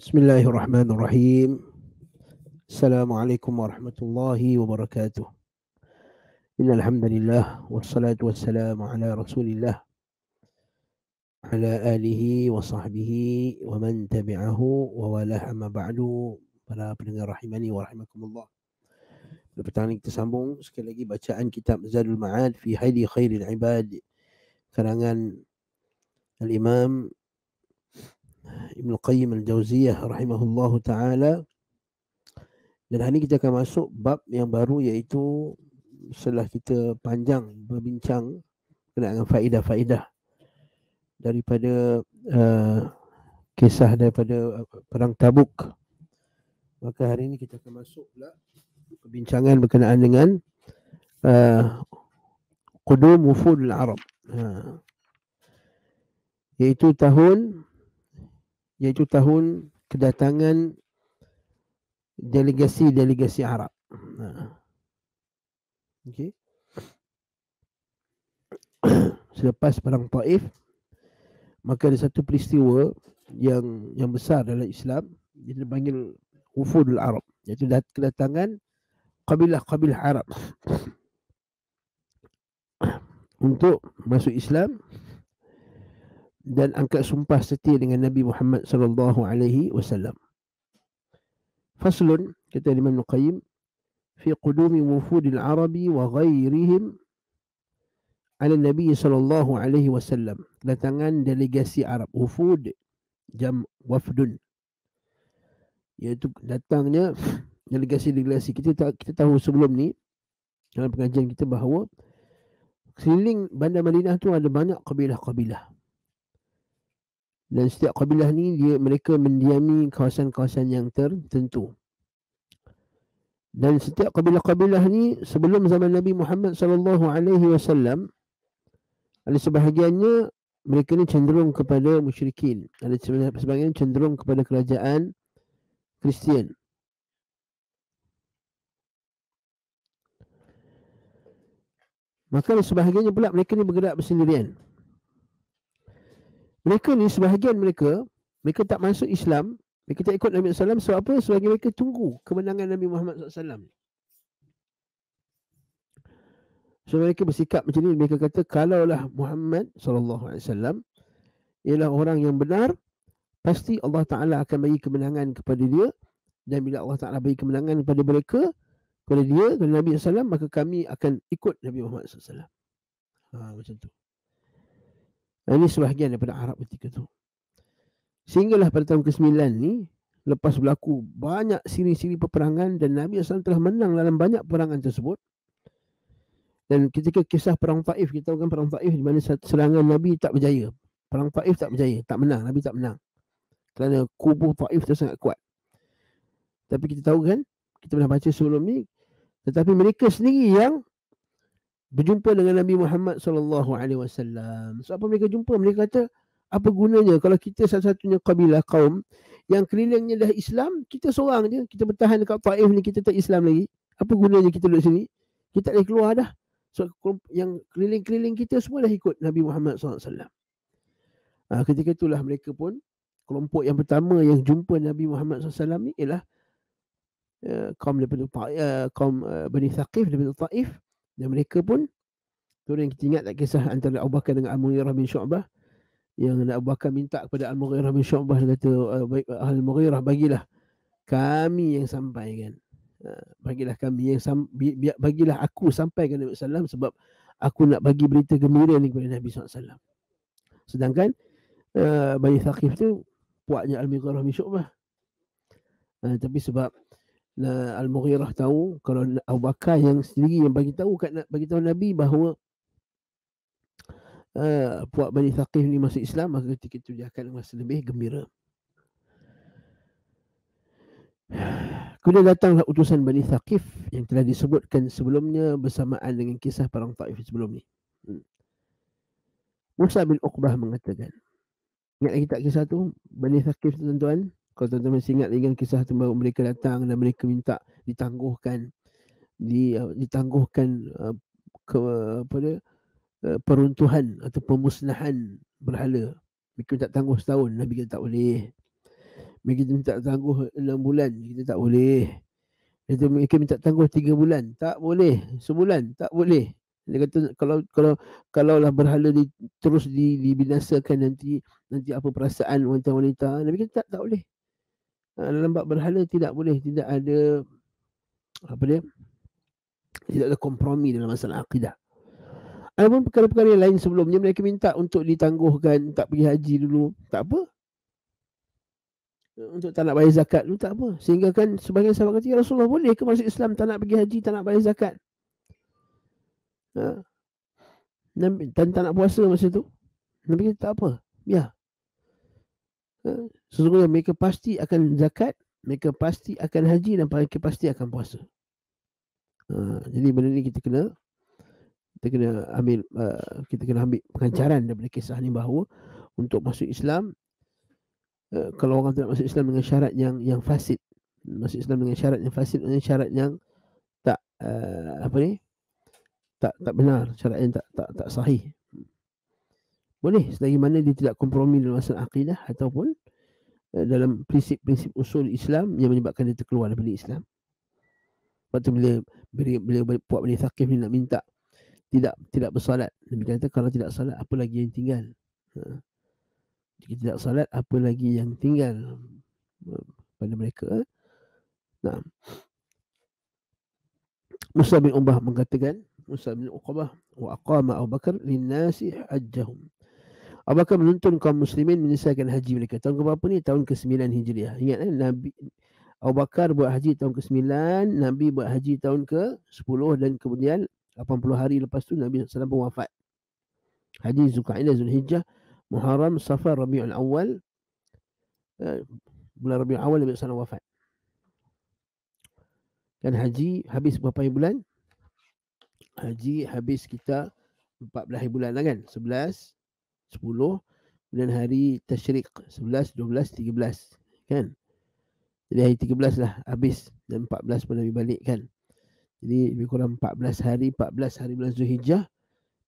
بسم الله الرحمن الرحيم. السلام عليكم ورحمة الله وبركاته. إن الحمد لله والصلاة والسلام على رسول الله على آله وصحبه ومن تبعه وواله أما بعد فلا بنا رحمني ورحمكم الله Petang ini kita sambung sekali lagi كتاب زاد المعاد في Fi خير العباد Ibad Karangan Al-Imam Ibn Qayyim Al-Jauziyah rahimahullahu taala. Dan hari ini kita akan masuk bab yang baru iaitu setelah kita panjang berbincang dengan faedah-faedah daripada uh, kisah daripada uh, perang Tabuk. Maka hari ini kita akan masuk pula perbincangan berkenaan dengan uh, Qudum Wufud Al-Arab. Ha. Iaitu tahun iaitu tahun kedatangan delegasi-delegasi Arab. Ha. Okey. Selepas perang Taif maka ada satu peristiwa yang yang besar dalam Islam dia dipanggil Wufudul Arab iaitu kedatangan kabilah-kabilah Arab untuk masuk Islam dan angkat sumpah setia dengan Nabi Muhammad sallallahu alaihi wasallam. Faslun kata Imam Al-Qayyim fi qudumi wufudil Arabi wa ghairihim ala Nabi sallallahu alaihi wasallam. Kedatangan delegasi Arab wufud jam wafdun iaitu datangnya delegasi-delegasi kita kita tahu sebelum ni dalam pengajian kita bahawa keliling bandar Madinah tu ada banyak kabilah-kabilah dan setiap kabilah ni dia mereka mendiami kawasan-kawasan yang tertentu. Dan setiap kabilah-kabilah ni sebelum zaman Nabi Muhammad sallallahu alaihi wasallam ada sebahagiannya mereka ni cenderung kepada musyrikin. Ada sebahagian cenderung kepada kerajaan Kristian. Maka sebahagiannya pula mereka ni bergerak bersendirian mereka ni sebahagian mereka mereka tak masuk Islam mereka tak ikut Nabi SAW sebab apa? sebab mereka tunggu kemenangan Nabi Muhammad SAW so mereka bersikap macam ni mereka kata kalaulah Muhammad SAW ialah orang yang benar pasti Allah Ta'ala akan bagi kemenangan kepada dia. Dan bila Allah Ta'ala bagi kemenangan kepada mereka kepada dia, kepada Nabi SAW maka kami akan ikut Nabi Muhammad SAW ha, macam tu ini sebahagian daripada Arab ketika itu. Sehinggalah pada tahun ke-9 ni, lepas berlaku banyak siri-siri peperangan dan Nabi SAW telah menang dalam banyak perangan tersebut. Dan ketika kisah perang Taif, kita tahu kan perang Taif di mana serangan Nabi tak berjaya. Perang Taif tak berjaya, tak menang, Nabi tak menang. Kerana kubu Taif itu sangat kuat. Tapi kita tahu kan, kita pernah baca sebelum ni, tetapi mereka sendiri yang berjumpa dengan Nabi Muhammad sallallahu alaihi wasallam. So apa mereka jumpa? Mereka kata, apa gunanya kalau kita satu-satunya kabilah kaum yang kelilingnya dah Islam, kita seorang je, kita bertahan dekat Taif ni kita tak Islam lagi. Apa gunanya kita duduk sini? Kita boleh keluar dah. So yang keliling-keliling kita semua dah ikut Nabi Muhammad SAW. Ha, ketika itulah mereka pun kelompok yang pertama yang jumpa Nabi Muhammad SAW ni ialah uh, kaum daripada uh, kaum uh, Bani Thaqif daripada Taif dan mereka pun tu yang kita ingat tak kisah antara Abu Bakar dengan Al-Mughirah bin Syu'bah yang Abu Bakar minta kepada Al-Mughirah bin Syu'bah dia kata ah, Al-Mughirah bagilah kami yang sampai kan ah, bagilah kami yang sam, bagilah aku sampai ke Nabi sallam sebab aku nak bagi berita gembira ni kepada Nabi SAW sedangkan uh, Bani Thaqif tu puaknya Al-Mughirah bin Syu'bah. Uh, tapi sebab Al-Mughirah tahu kalau Abu Bakar yang sendiri yang bagi tahu kat bagi tahu Nabi bahawa uh, puak Bani Thaqif ni masuk Islam maka ketika itu dia akan rasa lebih gembira. Kemudian datanglah utusan Bani Thaqif yang telah disebutkan sebelumnya bersamaan dengan kisah perang Taif sebelum ni. Hmm. Musa bin Uqbah mengatakan, ingat lagi tak kisah tu? Bani Thaqif tuan-tuan, kalau tuan-tuan masih ingat dengan kisah tu bahawa mereka datang dan mereka minta ditangguhkan di uh, ditangguhkan uh, ke apa dia uh, peruntuhan atau pemusnahan berhala. Mereka tak tangguh setahun, Nabi kata tak boleh. Mereka minta tangguh 6 bulan. Kita tak boleh. Dia mereka minta tangguh 3 bulan. Tak boleh. Sebulan. Tak boleh. Dia kata kalau kalau kalau lah berhala di, terus di, dibinasakan nanti nanti apa perasaan wanita-wanita. Nabi kata tak, tak boleh. Dalam bab berhala tidak boleh. Tidak ada apa dia? Tidak ada kompromi dalam masalah akidah. Adapun perkara-perkara yang lain sebelumnya mereka minta untuk ditangguhkan tak pergi haji dulu. Tak apa. Untuk tak nak bayar zakat dulu tak apa. Sehingga kan sebagian sahabat kata, Ya Rasulullah boleh ke masuk Islam tak nak pergi haji, tak nak bayar zakat? Ha. Dan tak nak puasa masa tu. Nabi kata tak apa. Ya. Ha. Sesungguhnya mereka pasti akan zakat, mereka pasti akan haji dan mereka pasti akan puasa. Ha. Jadi benda ni kita kena kita kena ambil uh, kita kena ambil pengajaran daripada kisah ni bahawa untuk masuk Islam uh, kalau orang tidak masuk Islam dengan syarat yang yang fasid masuk Islam dengan syarat yang fasid dengan syarat yang tak uh, apa ni tak tak benar syarat yang tak tak tak sahih boleh selagi mana dia tidak kompromi dalam masalah akidah ataupun uh, dalam prinsip-prinsip usul Islam yang menyebabkan dia terkeluar daripada Islam Waktu bila bila, bila, bila puak bani Thaqif ni nak minta tidak tidak bersolat. Nabi kata kalau tidak solat apa lagi yang tinggal? Ha. Jika tidak solat apa lagi yang tinggal pada mereka? Ha? Nah. Musa bin Ubah mengatakan Musa bin Uqbah wa aqama Abu Bakar linnasi hajjahum. Abu Bakar menuntun kaum muslimin menyelesaikan haji mereka. Tahun ke berapa ni? Tahun ke-9 Hijriah. Ingat eh Nabi Abu Bakar buat haji tahun ke-9, Nabi buat haji tahun ke-10 dan kemudian 80 hari lepas tu Nabi SAW pun wafat. Haji Zulkaidah Zulhijjah Muharram Safar Rabiul Awal uh, bulan Rabiul Awal Nabi SAW wafat. Dan haji habis berapa bulan? Haji habis kita 14 bulan lah kan? 11, 10, kemudian hari Tashriq 11, 12, 13 kan? Jadi hari 13 lah habis dan 14 pun Nabi balik kan? Jadi lebih kurang 14 hari, 14 hari bulan Zulhijjah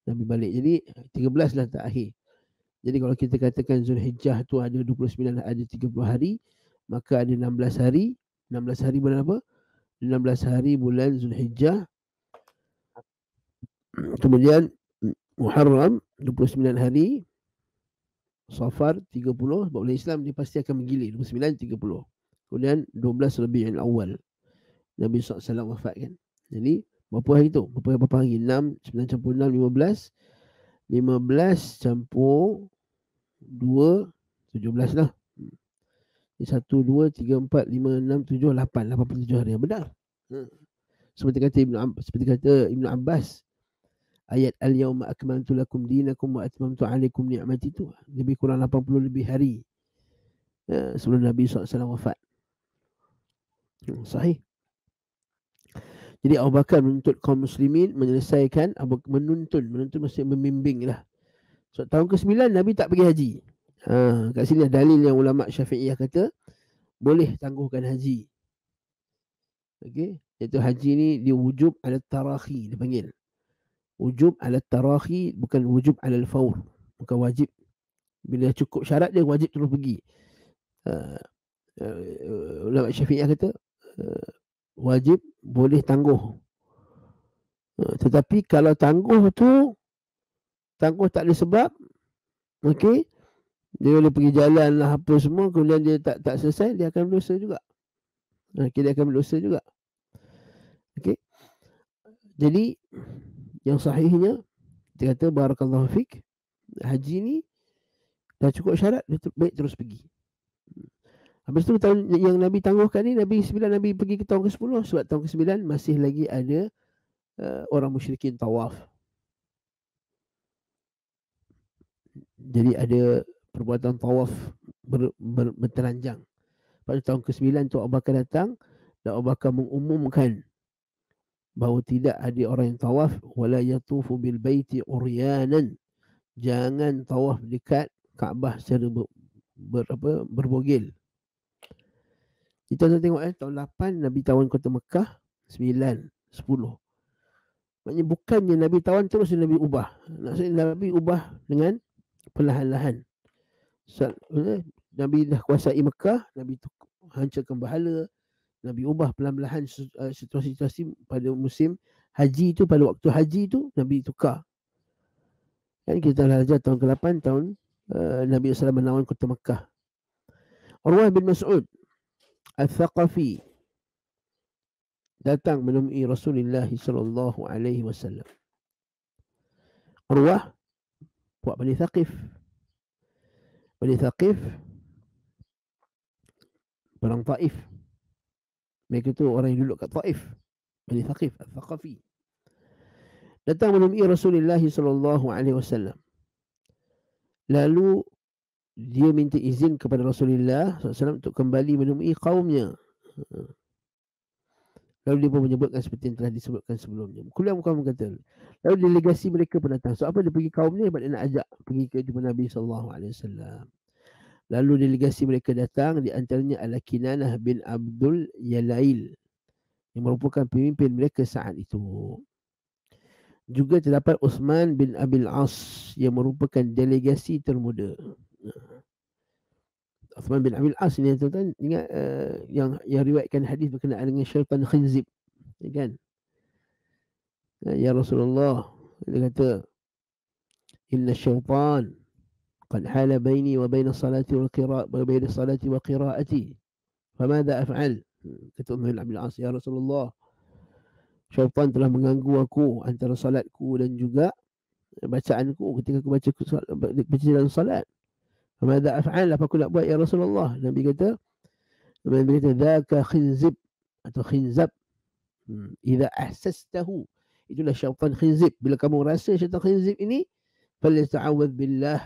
Nabi balik. Jadi 13 lah tak akhir. Jadi kalau kita katakan Zulhijjah tu ada 29 ada 30 hari, maka ada 16 hari. 16 hari bulan apa? 16 hari bulan Zulhijjah. Kemudian Muharram 29 hari. Safar 30 sebab bulan Islam dia pasti akan menggilir 29 30. Kemudian 12 Rabiul Awal. Nabi SAW wafat kan. Jadi berapa hari tu? Berapa, berapa hari? 6, 9 campur 6, 15 15 campur 2 17 lah Ini 1, 2, 3, 4, 5, 6, 7, 8 87 hari yang benar hmm. Seperti kata Ibn, seperti kata Ibn Abbas Ayat al-yawma akmaltu lakum dinakum wa atmamtu alaikum ni'mati tu Lebih kurang 80 lebih hari uh, Sebelum Nabi SAW wafat hmm, Sahih jadi Abu Bakar menuntut kaum muslimin menyelesaikan Abu menuntun, menuntun maksudnya membimbing lah. So tahun ke-9 Nabi tak pergi haji. Ha, kat sini dalil yang ulama Syafi'iyah kata boleh tangguhkan haji. Okey, iaitu haji ni diwujub ala tarakhi dia panggil. Wujub ala tarakhi bukan wujub ala al-fawr. Bukan wajib bila cukup syarat dia wajib terus pergi. Uh, uh, ulama Syafi'iyah kata uh, wajib boleh tangguh. Ha, tetapi kalau tangguh tu tangguh tak ada sebab, okey, dia boleh pergi jalan lah apa semua, kemudian dia tak tak selesai, dia akan berdosa juga. Okey, dia akan berdosa juga. Okey. Jadi yang sahihnya dia kata barakallahu fik haji ni dah cukup syarat dia baik terus pergi. Habis tu yang Nabi tangguhkan ni Nabi sembilan Nabi pergi ke tahun ke-10 sebab tahun ke-9 masih lagi ada uh, orang musyrikin tawaf. Jadi ada perbuatan tawaf ber, ber, bertelanjang. Pada tahun ke-9 tu Abu Bakar datang dan Abu Bakar mengumumkan bahawa tidak ada orang yang tawaf wala yatufu bil baiti uryanan. Jangan tawaf dekat Kaabah secara ber, ber, apa, berbogil. Kita nak tengok eh tahun 8 Nabi tawan kota Mekah 9 10. Maknanya bukannya Nabi tawan terus Nabi ubah. Maksudnya Nabi ubah dengan perlahan-lahan. So, Nabi dah kuasai Mekah, Nabi hancurkan bahala, Nabi ubah pelan-pelan uh, situasi-situasi pada musim haji tu pada waktu haji tu Nabi tukar. Kan kita dah tahun ke-8 tahun uh, Nabi SAW menawan kota Mekah. Urwah bin Mas'ud Al-Thaqafi datang menemui Rasulullah sallallahu alaihi wasallam. Urwah buat Bani Thaqif. Bani Thaqif perang Taif. Mereka tu orang yang duduk kat Taif. Bani Thaqif, Al-Thaqafi. Datang menemui Rasulullah sallallahu alaihi wasallam. Lalu dia minta izin kepada Rasulullah SAW untuk kembali menemui kaumnya. Lalu dia pun menyebutkan seperti yang telah disebutkan sebelumnya. Kuliah muka berkata. Lalu delegasi mereka pun datang. So apa dia pergi kaumnya sebab dia nak ajak pergi ke jumpa Nabi SAW. Lalu delegasi mereka datang di antaranya adalah Kinanah bin Abdul Yalail yang merupakan pemimpin mereka saat itu. Juga terdapat Uthman bin Abil As yang merupakan delegasi termuda. Uthman bin Abil As ni tuan-tuan ingat uh, yang yang riwayatkan hadis berkenaan dengan syaitan khinzib ya kan uh, ya Rasulullah dia kata inna syaitan baina salati wa qira'ati wa baina salati wa qira'ati famadha af'al kata Uthman bin Abil As ya Rasulullah syaitan telah mengganggu aku antara salatku dan juga bacaanku ketika aku baca baca dalam salat Mada af'al apa aku nak buat ya Rasulullah? Nabi kata Nabi kata dzaka khinzib atau khinzab. Hmm. Idza ahsastahu itulah syaitan khinzib. Bila kamu rasa syaitan khinzib ini falyata'awwadz billah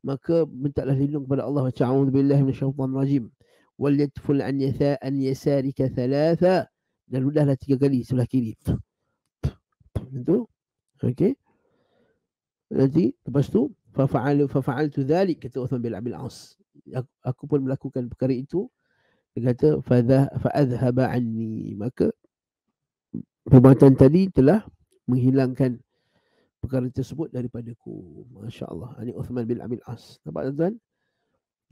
maka mintalah lindung kepada Allah wa ta'awudz billahi minasyaitanir rajim. Wal yatful an yasa an yasarika thalatha dan ludahlah tiga kali sebelah kiri. Itu. Okey. Nanti lepas tu fafa'alu fafa'altu dhalik kata Uthman bin Abil As aku, pun melakukan perkara itu dia kata fa'adhaba anni maka perbuatan tadi telah menghilangkan perkara tersebut daripadaku. masya-Allah. Ini Uthman bin Abil As. Nampak tuan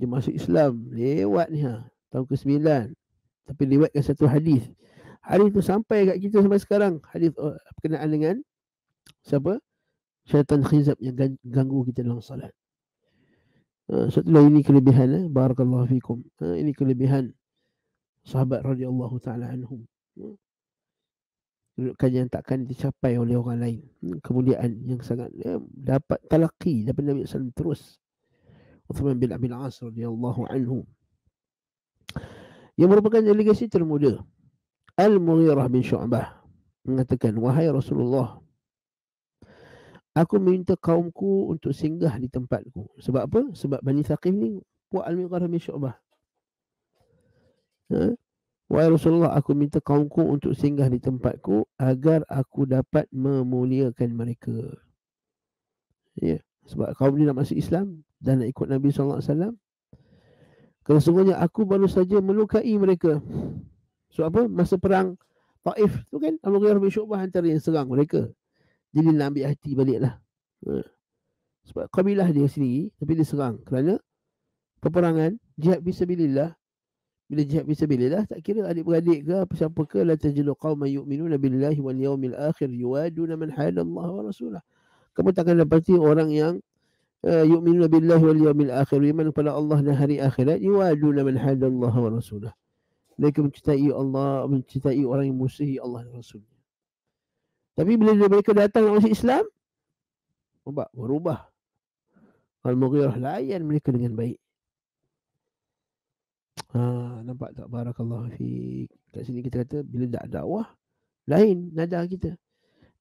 dia masuk Islam. Lewat ni ha. Tahun ke-9 tapi lewatkan satu hadis. Hadis itu sampai kat kita sampai sekarang. Hadis uh, berkenaan dengan siapa? Syaitan khizab yang ganggu kita dalam salat. Uh, setelah ini kelebihan eh? barakallahu fikum. Uh, ini kelebihan sahabat radhiyallahu taala anhum. Uh, kedudukan yang takkan dicapai oleh orang lain. Kemuliaan yang sangat uh, dapat talaqi daripada Nabi SAW terus. Uthman bin Abi Al-As radhiyallahu anhu. Yang merupakan delegasi termuda. Al-Mughirah bin Syu'bah mengatakan, Wahai Rasulullah, Aku minta kaumku untuk singgah di tempatku. Sebab apa? Sebab Bani Thaqif ni buat Al-Miqarah bin Syu'bah. Ha? Wahai Rasulullah, aku minta kaumku untuk singgah di tempatku agar aku dapat memuliakan mereka. Ya. Sebab kaum ni nak masuk Islam dan nak ikut Nabi SAW. Kerana sungguhnya aku baru saja melukai mereka. Sebab apa? Masa perang Taif tu kan Al-Mughirah bin Syu'bah antara yang serang mereka. Jadi nak ambil hati balik lah. Ha. Sebab kabilah dia sendiri, tapi dia serang. Kerana peperangan, jihad bisabilillah. Bila jihad bisabilillah, tak kira adik-beradik ke, apa siapa ke, la tajilu qawma yu'minuna billahi wal yawmil akhir yuwaduna man hadallahu wa rasulah. Kamu takkan dapati orang yang uh, yu'minuna billahi wal yawmil akhir, iman kepada Allah dan hari akhirat, yuwaduna man hadallahu wa rasulah. Mereka mencintai Allah, mencintai orang yang musuhi Allah dan Rasulnya. Tapi bila mereka datang masuk Islam, ubah, berubah. Al-Mughirah layan mereka dengan baik. Ha, nampak tak barakallahu fi. Kat sini kita kata bila tak dakwah lain nada kita.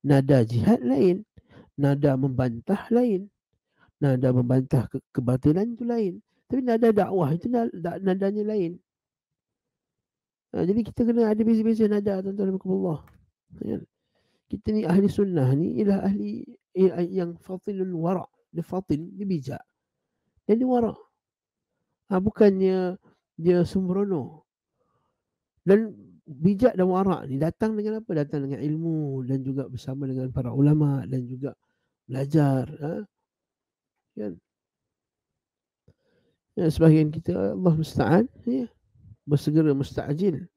Nada jihad lain, nada membantah lain. Nada membantah ke kebatilan itu lain. Tapi nada dakwah itu nada, nadanya lain. Ha, jadi kita kena ada beza-beza nada tuan-tuan dan Allah. Ya kita ni ahli sunnah ni ialah ahli yang fatilul wara dia fatil dia bijak dan dia wara ha, bukannya dia sembrono dan bijak dan wara ni datang dengan apa datang dengan ilmu dan juga bersama dengan para ulama dan juga belajar ha? kan Ya, sebahagian kita Allah musta'an ya, bersegera musta'ajil.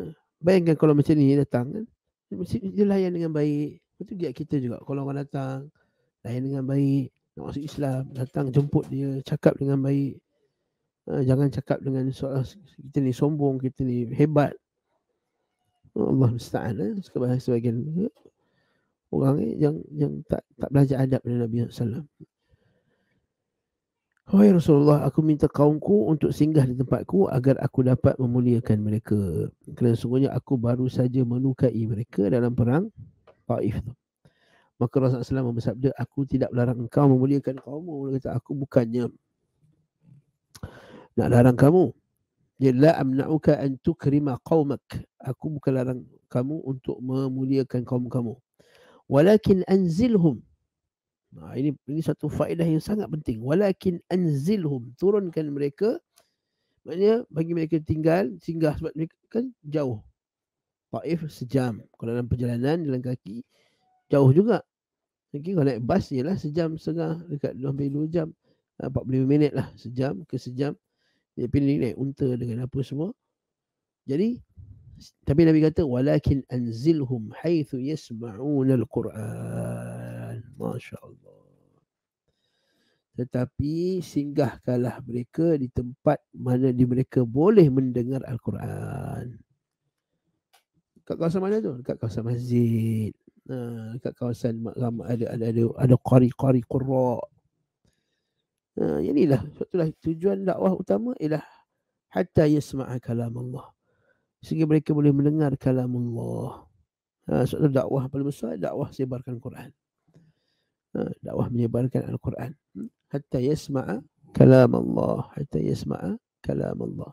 Ya, bayangkan kalau macam ni datang kan. Dia layan dengan baik. Itu dia kita juga. Kalau orang datang, layan dengan baik. Nak masuk Islam, datang jemput dia, cakap dengan baik. Ha, jangan cakap dengan soal kita ni sombong, kita ni hebat. Allah musta'an. Eh? Sebahagian ya, orang eh, yang yang tak tak belajar adab dari Nabi SAW. Wahai Rasulullah, aku minta kaumku untuk singgah di tempatku agar aku dapat memuliakan mereka. Kerana sungguhnya aku baru saja melukai mereka dalam perang Taif. Maka Rasulullah SAW bersabda, aku tidak melarang engkau memuliakan kaummu. Dia kata, aku bukannya nak larang kamu. Dia la amna'uka an tukrima qaumak. Aku bukan larang kamu untuk memuliakan kaum kamu. Walakin anzilhum Ha, ini ini satu faedah yang sangat penting. Walakin anzilhum turunkan mereka maknanya bagi mereka tinggal singgah sebab mereka kan jauh. Taif sejam. Kalau dalam perjalanan jalan kaki jauh juga. Okey kalau naik bas ialah sejam setengah dekat hampir 2 jam. 45 ha, minit lah sejam ke sejam. Dia pilih naik unta dengan apa semua. Jadi tapi Nabi kata walakin anzilhum haitsu yasma'una al-Quran. Masya-Allah. Tetapi singgahkanlah mereka di tempat mana di mereka boleh mendengar Al-Quran. Dekat kawasan mana tu? Dekat kawasan masjid. Ha, dekat kawasan ada ada ada ada qari-qari qurra. Ha, inilah itulah tujuan dakwah utama ialah hatta yasma'a kalam Allah sehingga mereka boleh mendengar kalam Allah. Ha, sebab dakwah paling besar dakwah sebarkan Quran. Ha, dakwah menyebarkan Al-Quran. Hmm? Hatta yasma'a kalam Allah. Hatta yasma'a kalam Allah.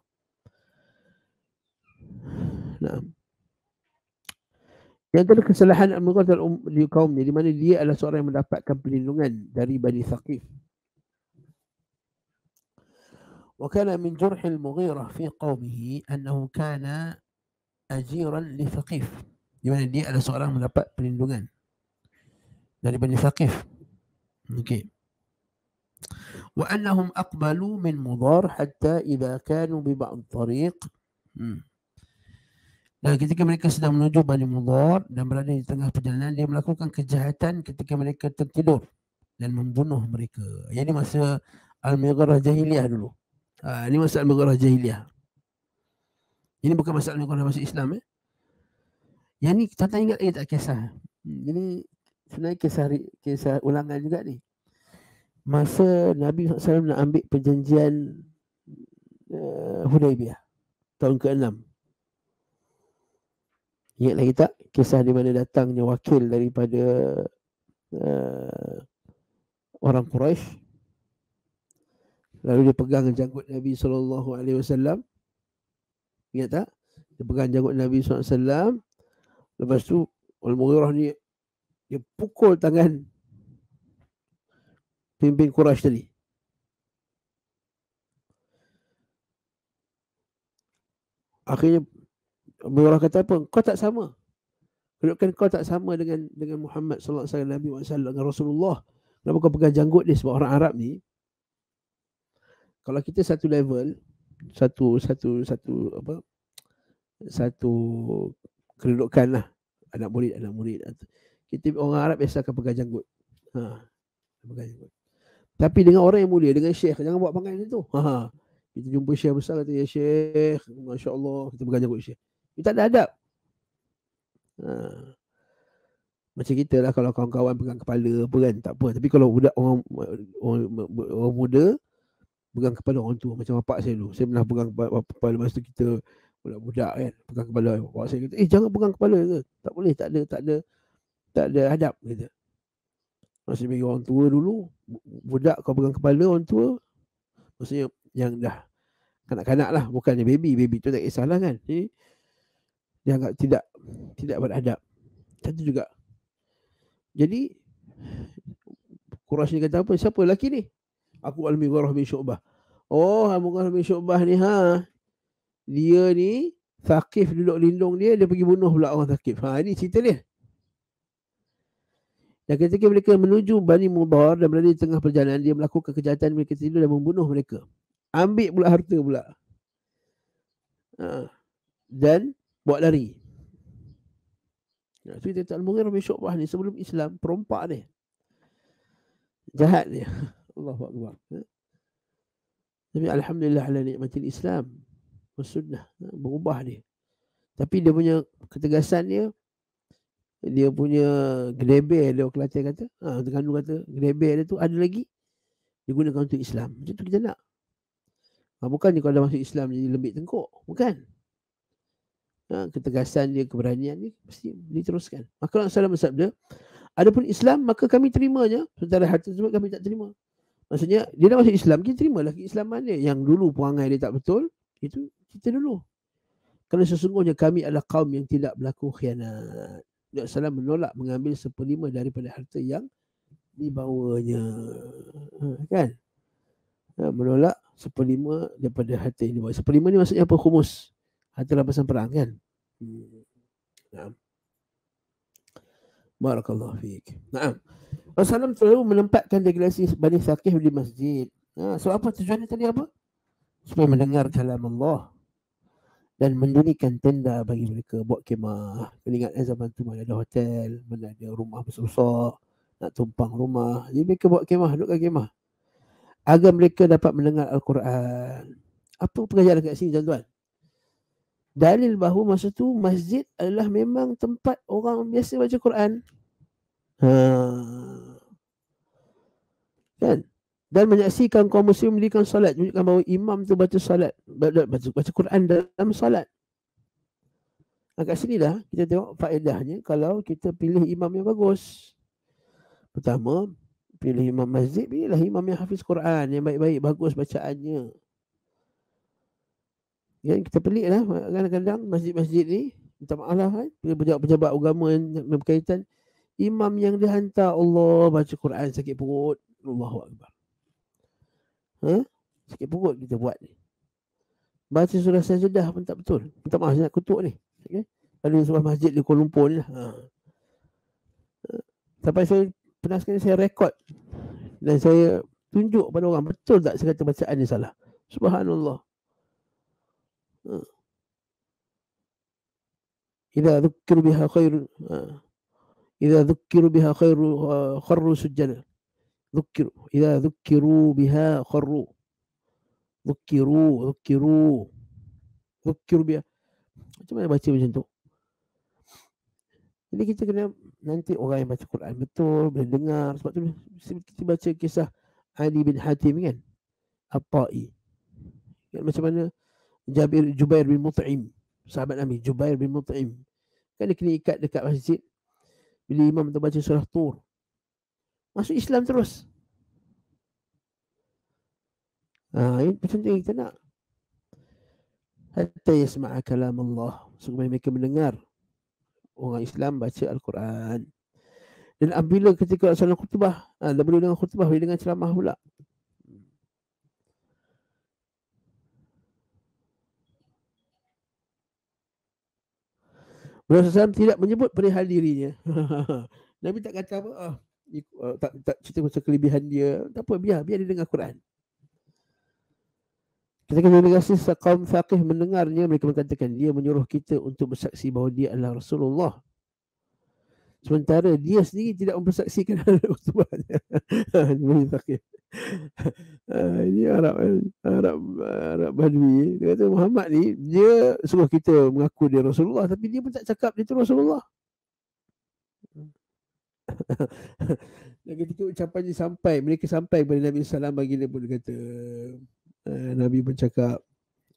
Nah. Yang antara kesalahan Al-Mughad di kaumnya di mana dia adalah seorang yang mendapatkan perlindungan dari Bani Thaqif. وكان من جرح المغيرة في قومه أنه كان أجيرا لثقيف di mana dia adalah seorang mendapat perlindungan dari Bani Thaqif. Okey. وأنهم أقبلوا من مضار حتى إذا كانوا ببعض الطريق Dan ketika mereka sedang menuju Bani Mudhar dan berada di tengah perjalanan, dia melakukan kejahatan ketika mereka tertidur dan membunuh mereka. Ini masa Al-Migharah Jahiliyah dulu. Ha, ini masalah Al-Migharah Jahiliyah. Ini bukan masalah Al-Migharah masuk Islam. Eh? Yang ni tuan ingat lagi tak kisah. Hmm, ini sebenarnya kisah, kisah ulangan juga ni. Masa Nabi SAW nak ambil perjanjian uh, Hudaybiyah. Tahun ke-6. Ingat lagi tak kisah di mana datangnya wakil daripada uh, orang Quraisy lalu dia pegang janggut Nabi sallallahu alaihi wasallam. Ingat tak? Dia pegang janggut Nabi sallallahu alaihi wasallam. Lepas tu Al-Mughirah ni dia pukul tangan pimpin Quraisy tadi. Akhirnya Al-Mughirah kata apa? Kau tak sama. Kedudukan kau tak sama dengan dengan Muhammad sallallahu alaihi wasallam dengan Rasulullah. Kenapa kau pegang janggut dia sebab orang Arab ni kalau kita satu level satu satu satu apa satu kedudukan lah. Anak murid anak murid. Kita orang Arab biasa akan pegang janggut. Ha pegang janggut. Tapi dengan orang yang mulia dengan syekh jangan buat pegang macam tu. Ha kita jumpa syekh besar kata ya syekh masya-Allah kita pegang janggut syekh kita tak ada adab. Ha. Macam kita lah kalau kawan-kawan pegang kepala apa kan tak apa. Tapi kalau budak orang orang, orang muda pegang kepala orang tua macam bapak saya dulu. Saya pernah pegang kepala, kepala masa kita budak-budak kan, pegang kepala bapak saya kata, "Eh, jangan pegang kepala ke? Tak boleh, tak ada, tak ada tak ada adab kata. Masa bagi orang tua dulu, budak kau pegang kepala orang tua, maksudnya yang dah kanak-kanak lah, bukannya baby. Baby tu tak kisahlah kan. Jadi, dia anggap tidak tidak beradab. Tentu juga. Jadi, Quraisy ni kata apa? Siapa lelaki ni? Aku Al-Mughirah bin Syu'bah. Oh, Al-Mughirah bin Syu'bah ni ha. Dia ni Thaqif duduk lindung dia, dia pergi bunuh pula orang Thaqif. Ha, ini cerita dia. Dan ketika mereka menuju Bani Mudar dan berada di tengah perjalanan, dia melakukan kejahatan mereka tidur dan membunuh mereka. Ambil pula harta pula. Ha. Dan buat lari. Ya, tu kita tak mungkin Rabbi Syu'bah ni sebelum Islam, perompak ni. Jahat dia. Allah Akbar. Ha. Tapi Alhamdulillah ala nikmatil Islam. Sunnah. Ha. Berubah dia. Tapi dia punya ketegasan dia, dia punya greber dia Kelantan kata ha Terengganu kata greber dia tu ada lagi digunakan untuk Islam macam tu kita nak ha, bukannya kalau dah masuk Islam jadi lembik tengkuk bukan ha, ketegasan dia keberanian dia mesti diteruskan maka Rasulullah SAW adapun Islam maka kami terimanya sementara hati tersebut kami tak terima maksudnya dia dah masuk Islam kita terimalah keislaman dia yang dulu perangai dia tak betul itu kita dulu kerana sesungguhnya kami adalah kaum yang tidak berlaku khianat Nabi SAW menolak mengambil seperlima daripada harta yang dibawanya. Ha, kan? Ha, menolak seperlima daripada harta yang dibawa. Seperlima ni maksudnya apa? Humus. Harta rampasan perang kan? Hmm. Nah. Barakallahu fiik. Naam. Rasulullah selalu menempatkan delegasi Bani Saqif di masjid. Ha, so apa tujuannya tadi apa? Supaya mendengar kalam Allah dan mendirikan tenda bagi mereka buat kemah. Kena ingat eh, zaman tu mana ada hotel, mana ada rumah besar-besar, nak tumpang rumah. Jadi mereka buat kemah, dudukkan kemah. Agar mereka dapat mendengar Al-Quran. Apa pengajaran kat sini tuan-tuan? Dalil bahawa masa tu masjid adalah memang tempat orang biasa baca Quran. Ha. Kan? dan menyaksikan kaum muslim mendirikan solat menunjukkan bahawa imam tu baca solat baca, baca, Quran dalam solat nah, kat sini dah kita tengok faedahnya kalau kita pilih imam yang bagus pertama pilih imam masjid pilihlah imam yang hafiz Quran yang baik-baik bagus bacaannya yang kita pelik lah kadang-kadang masjid-masjid ni minta maaf lah kan pejabat-pejabat agama yang berkaitan imam yang dihantar Allah baca Quran sakit perut Allahu Akbar Ha? Sakit perut kita buat ni. Baca surah sajadah pun tak betul. Minta maaf nak kutuk ni. Okay? Lalu sebuah masjid di Kuala Lumpur ni lah. Ha. ha. Sampai saya pernah sekali saya rekod. Dan saya tunjuk pada orang. Betul tak saya kata bacaan ni salah. Subhanallah. Ha. Idza dhukiru biha khairu ha. إذا ذكروا بها خروا kharru sujjada ذكروا إذا ذكروا biha kharru ذكروا ذكروا ذكروا biha macam mana baca macam tu jadi kita kena nanti orang yang baca Quran betul boleh dengar sebab tu kita baca kisah Ali bin Hatim kan Apa'i kan, macam mana Jabir Jubair bin Mut'im sahabat Nabi Jubair bin Mut'im kan dia kena ikat dekat masjid bila imam tu baca surah Tur masuk Islam terus. Ha, ini macam tu kita nak. Hatta yasma'a kalam Allah. Supaya mereka mendengar orang Islam baca Al-Quran. Dan apabila ketika Rasulullah khutbah, ha, dah boleh dengar khutbah, boleh dengar ceramah pula. Rasulullah SAW tidak menyebut perihal dirinya. Nabi tak kata apa. Oh, uh, tak, tak cerita pasal kelebihan dia tak apa biar biar dia dengar Quran ketika delegasi kaum faqih mendengarnya mereka mengatakan dia menyuruh kita untuk bersaksi bahawa dia adalah Rasulullah sementara dia sendiri tidak mempersaksikan usbahnya ini faqih. Ah, ini Arab Arab Arab Badui. Dia kata Muhammad ni dia suruh kita mengaku dia Rasulullah tapi dia pun tak cakap dia tu Rasulullah. Dan ketika ucapannya sampai, mereka sampai kepada Nabi Sallam bagi dia pun kata, uh, Nabi pun cakap,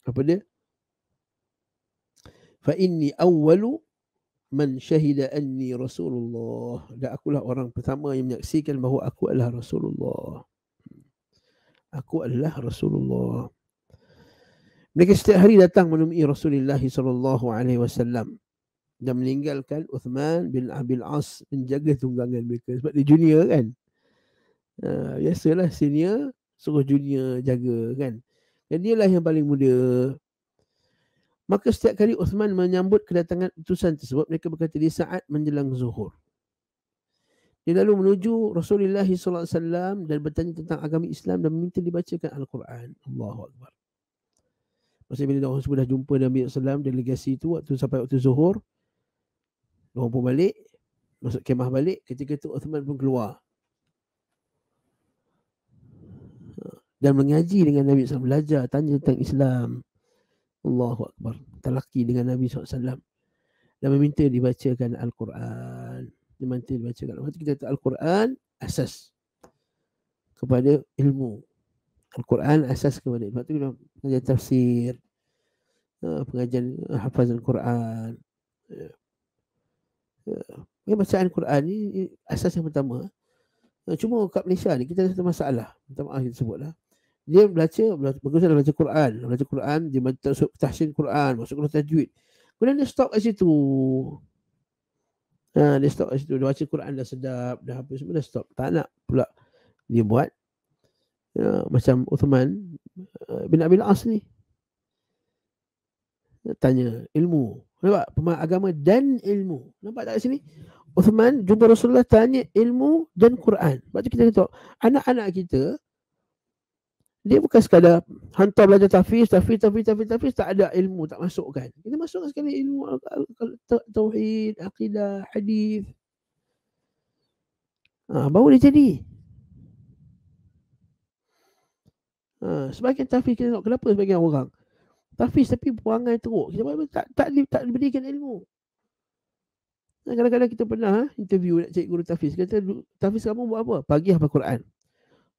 apa dia? Fa inni awwalu man syahida anni Rasulullah. Dan akulah orang pertama yang menyaksikan bahawa aku adalah Rasulullah. Aku adalah Rasulullah. Mereka setiap hari datang menemui Rasulullah sallallahu alaihi wasallam dan meninggalkan Uthman bin Abil As menjaga tunggangan mereka sebab dia junior kan. Uh, biasalah senior suruh junior jaga kan. Dan dia lah yang paling muda. Maka setiap kali Uthman menyambut kedatangan utusan tersebut mereka berkata di saat menjelang zuhur. Dia lalu menuju Rasulullah SAW dan bertanya tentang agama Islam dan meminta dibacakan Al-Quran. Allahu Akbar. Masa bila orang sudah jumpa Nabi SAW, delegasi itu waktu sampai waktu zuhur, orang pun balik, masuk kemah balik, ketika itu Uthman pun keluar. Dan mengaji dengan Nabi SAW, belajar, tanya tentang Islam. Allahu Akbar. Terlaki dengan Nabi SAW. Dan meminta dibacakan Al-Quran. Mantil baca kalau kita kata Al-Quran asas kepada ilmu. Al-Quran asas kepada ilmu. Itu kita pengajian tafsir. Ha, pengajian hafazan Quran ya. Ya, bacaan Quran ni asas yang pertama. Cuma kat Malaysia ni kita ada satu masalah. Minta maaf kita sebutlah dia baca bagus dia baca Quran baca Quran dia baca tahsin Quran masuk ke tajwid kemudian dia stop kat situ Ha, dia stop kat situ. Dia baca Quran dah sedap. Dah apa semua dah stop. Tak nak pula dia buat. Ya, macam Uthman uh, bin Abil As ni. Tanya ilmu. Nampak? Pemahaman agama dan ilmu. Nampak tak kat sini? Uthman jumpa Rasulullah tanya ilmu dan Quran. Sebab tu kita kata anak-anak kita dia bukan sekadar hantar belajar tafiz, tafiz, tafiz, tafiz, tafiz, tak ada ilmu, tak masukkan. Kita masukkan sekali ilmu tauhid, akidah, hadis. Ha, baru dia jadi. Ha, sebagian tafiz kita tengok kenapa sebagian orang tafiz tapi perangai teruk. Kita tak tak tak, tak diberikan ilmu. Kadang-kadang kita pernah ha, interview nak cari guru tafiz. Kata tafiz kamu buat apa? Pagi hafal Quran.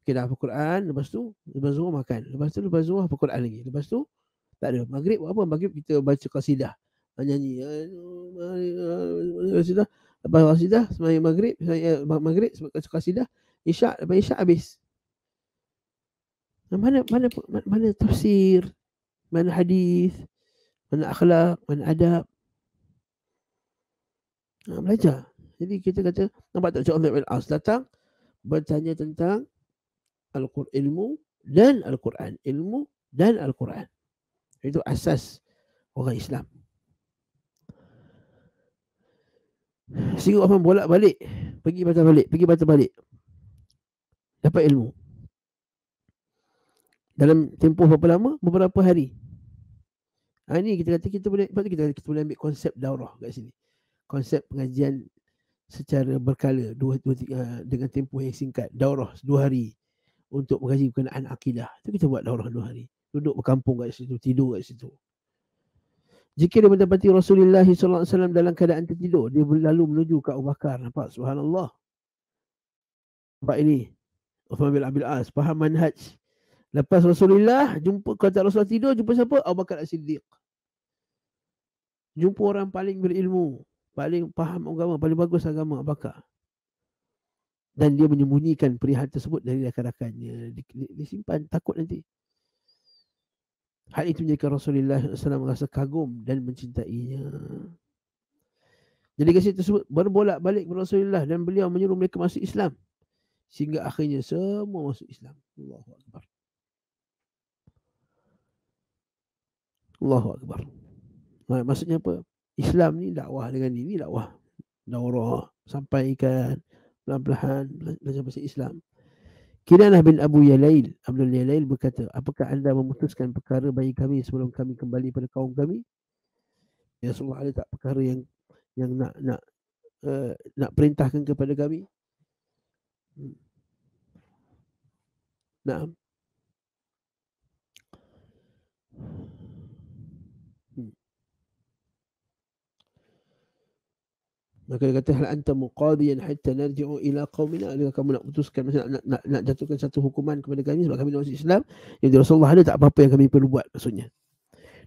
Okay, dah hafal Quran. Lepas tu, lepas zuhur makan. Lepas tu, lepas zuhur hafal Quran lagi. Lepas tu, tak ada. Maghrib buat apa? Maghrib kita baca qasidah. Nyanyi. Qasidah. Lepas qasidah, semayang maghrib. Semayang maghrib, baca qasidah. Isyak, lepas isyak habis. Mana, mana, mana, mana tafsir? Mana hadis? Mana akhlak? Mana adab? Ha, belajar. Jadi kita kata, nampak tak Cik Allah datang bertanya tentang Al-Quran ilmu dan Al-Quran ilmu dan Al-Quran. Itu asas orang Islam. Sehingga orang bolak balik pergi baca balik pergi baca balik dapat ilmu. Dalam tempoh berapa lama? Beberapa hari. Ha, ini kita kata kita boleh kita, kita boleh ambil konsep daurah kat sini. Konsep pengajian secara berkala dua, dua, tiga, dengan tempoh yang singkat. Daurah dua hari untuk mengkaji berkenaan akidah. Itu kita buat daurah dua hari. Duduk berkampung kat situ, tidur kat situ. Jika dia mendapati Rasulullah SAW dalam keadaan tertidur, dia lalu menuju ke Abu Bakar. Nampak? Subhanallah. Nampak ini. Uthman bin Abil As. Faham manhaj. Lepas Rasulullah, jumpa kata Rasulullah tidur, jumpa siapa? Abu Bakar As-Siddiq. Jumpa orang paling berilmu. Paling faham agama, paling bagus agama Abu Bakar dan dia menyembunyikan perihal tersebut dari rakan-rakannya. Disimpan takut nanti. Hal itu menjadikan Rasulullah SAW merasa kagum dan mencintainya. Kasih tersebut berbolak balik kepada Rasulullah dan beliau menyuruh mereka masuk Islam. Sehingga akhirnya semua masuk Islam. Allahu Akbar. Allahu Akbar. Maksudnya apa? Islam ni dakwah dengan ini dakwah daurah. Sampaikan perlahan-lahan belajar bahasa Islam. Kinanah bin Abu Yalail, Abdul Yalail berkata, apakah anda memutuskan perkara bagi kami sebelum kami kembali pada kaum kami? Ya Rasulullah ada tak perkara yang yang nak nak uh, nak perintahkan kepada kami? Hmm. Naam. Maka dia kata hal anta muqadiyan hatta narji'u ila qaumina adakah kamu nak putuskan nak, nak, nak, nak jatuhkan satu hukuman kepada kami sebab kami masuk Islam yang di Rasulullah ada tak apa-apa yang kami perlu buat maksudnya.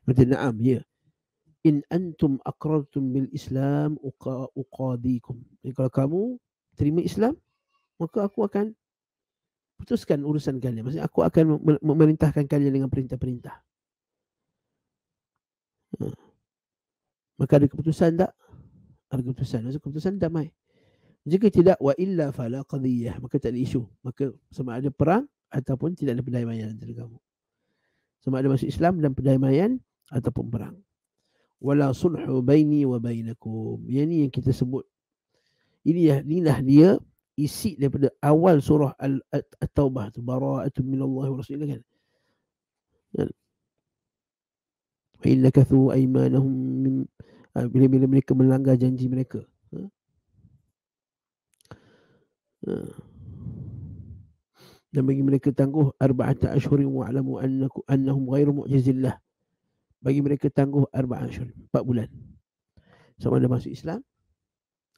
Kata na'am ya. In antum aqrartum bil Islam uqa, uqadikum. Jadi kalau kamu terima Islam maka aku akan putuskan urusan kalian. Maksudnya aku akan memerintahkan kalian dengan perintah-perintah. Hmm. Maka ada keputusan tak? Ada keputusan. Maksud keputusan damai. Jika tidak wa illa fala qadiyah. Maka tak ada isu. Maka sama ada perang ataupun tidak ada perdamaian antara kamu. Sama ada masuk Islam dan perdamaian ataupun perang. Wala sulhu baini wa bainakum. Yang ini yang kita sebut. Ini ya inilah dia isi daripada awal surah At-Taubah tu. Bara'atun minallahi wa rasulih. Kan. kan? Wa in nakathu aymanahum min ah, bila-bila mereka melanggar janji mereka. Ha? Ha. Dan bagi mereka tangguh arba'ata ashhurin wa alamu annakum annahum ghairu mu'jizillah. Bagi mereka tangguh arba'a ashhur, 4 bulan. Sama ada masuk Islam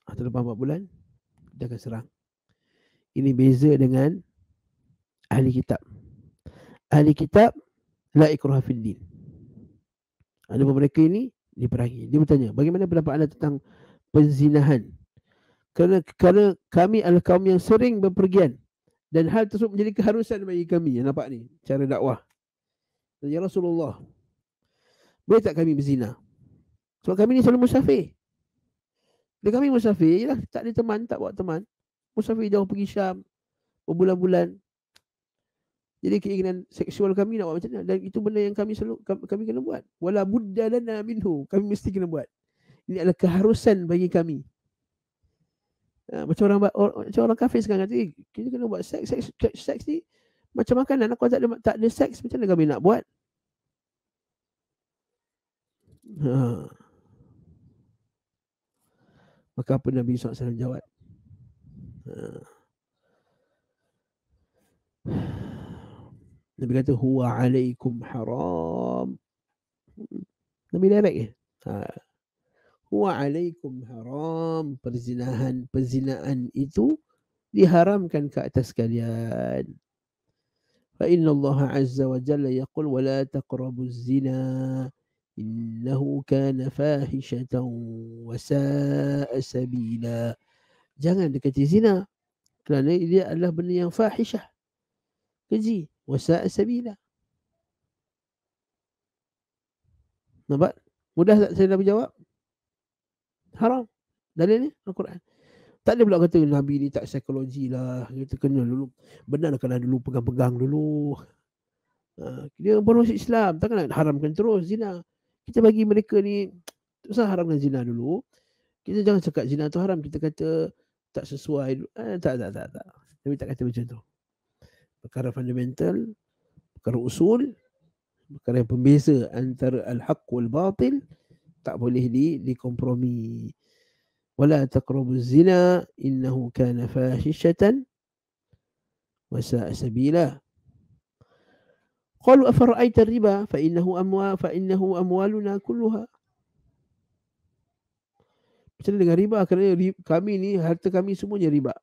atau lepas 4 bulan dia akan serang. Ini beza dengan ahli kitab. Ahli kitab la ikraha fid din. Ada mereka ini diperangi. Dia bertanya, bagaimana pendapat anda tentang penzinahan? Kerana, kerana kami adalah kaum yang sering berpergian dan hal tersebut menjadi keharusan bagi kami. Yang nampak ni, cara dakwah. Ya Rasulullah, boleh tak kami berzina? Sebab kami ni selalu musafir. Bila kami musafir, yalah, tak ada teman, tak buat teman. Musafir jauh pergi Syam, berbulan-bulan. Jadi keinginan seksual kami nak buat macam mana? Dan itu benda yang kami selalu kami, kami kena buat. Wala budda lana minhu. Kami mesti kena buat. Ini adalah keharusan bagi kami. Ha, macam orang orang macam orang kafir sekarang kata, eh, kita kena buat seks, seks, seks, seks ni macam makanan. Kalau tak ada, tak ada seks, macam mana kami nak buat? Ha. Maka apa Nabi SAW jawab? Ha. Nabi kata huwa alaikum haram. Nabi direct ke? Ha. Huwa alaikum haram. Perzinahan, perzinaan itu diharamkan ke atas kalian. Fa inna Allah azza wa jalla yaqul wa la taqrabu zina innahu kana fahishatan wa sa'a sabila. Jangan dekati zina kerana dia adalah benda yang fahishah. Keji. Wasa'a sabila. Nampak? Mudah tak saya Nabi jawab? Haram. Dalil ni Al-Quran. Tak ada pula kata Nabi ni tak psikologi lah. Kita kena dulu. Benar kena dulu pegang-pegang dulu. Ha, dia baru masuk Islam. Takkan nak haramkan terus zina. Kita bagi mereka ni. Usah haramkan zina dulu. Kita jangan cakap zina tu haram. Kita kata tak sesuai. Eh, tak, tak, tak, tak. Nabi tak kata macam tu perkara fundamental, perkara usul, perkara yang pembeza antara al-haq wal batil tak boleh di dikompromi. Wala taqrabu zina innahu kana fahishatan wa sa'a sabila. Qalu afara'aita riba fa innahu amwa fa innahu amwaluna kulluha. Macam dengan riba kerana kami ni harta kami semuanya riba.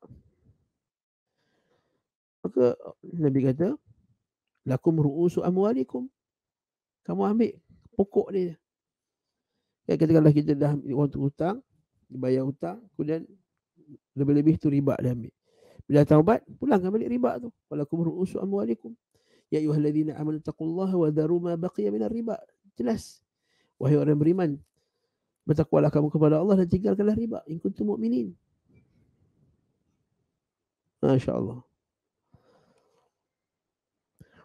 Maka Nabi kata, lakum ru'usu amwalikum. Kamu ambil pokok dia. Ya, katakanlah kita dah waktu hutang, dibayar hutang, kemudian lebih-lebih tu riba dia ambil. Bila taubat, pulangkan balik riba tu. Walakum ru'usu amwalikum. Ya ayuhalladzina amanu taqullaha wa dharu ma baqiya minar riba. Jelas. Wahai orang beriman, bertakwalah kamu kepada Allah dan tinggalkanlah riba. In kuntum mu'minin. Masya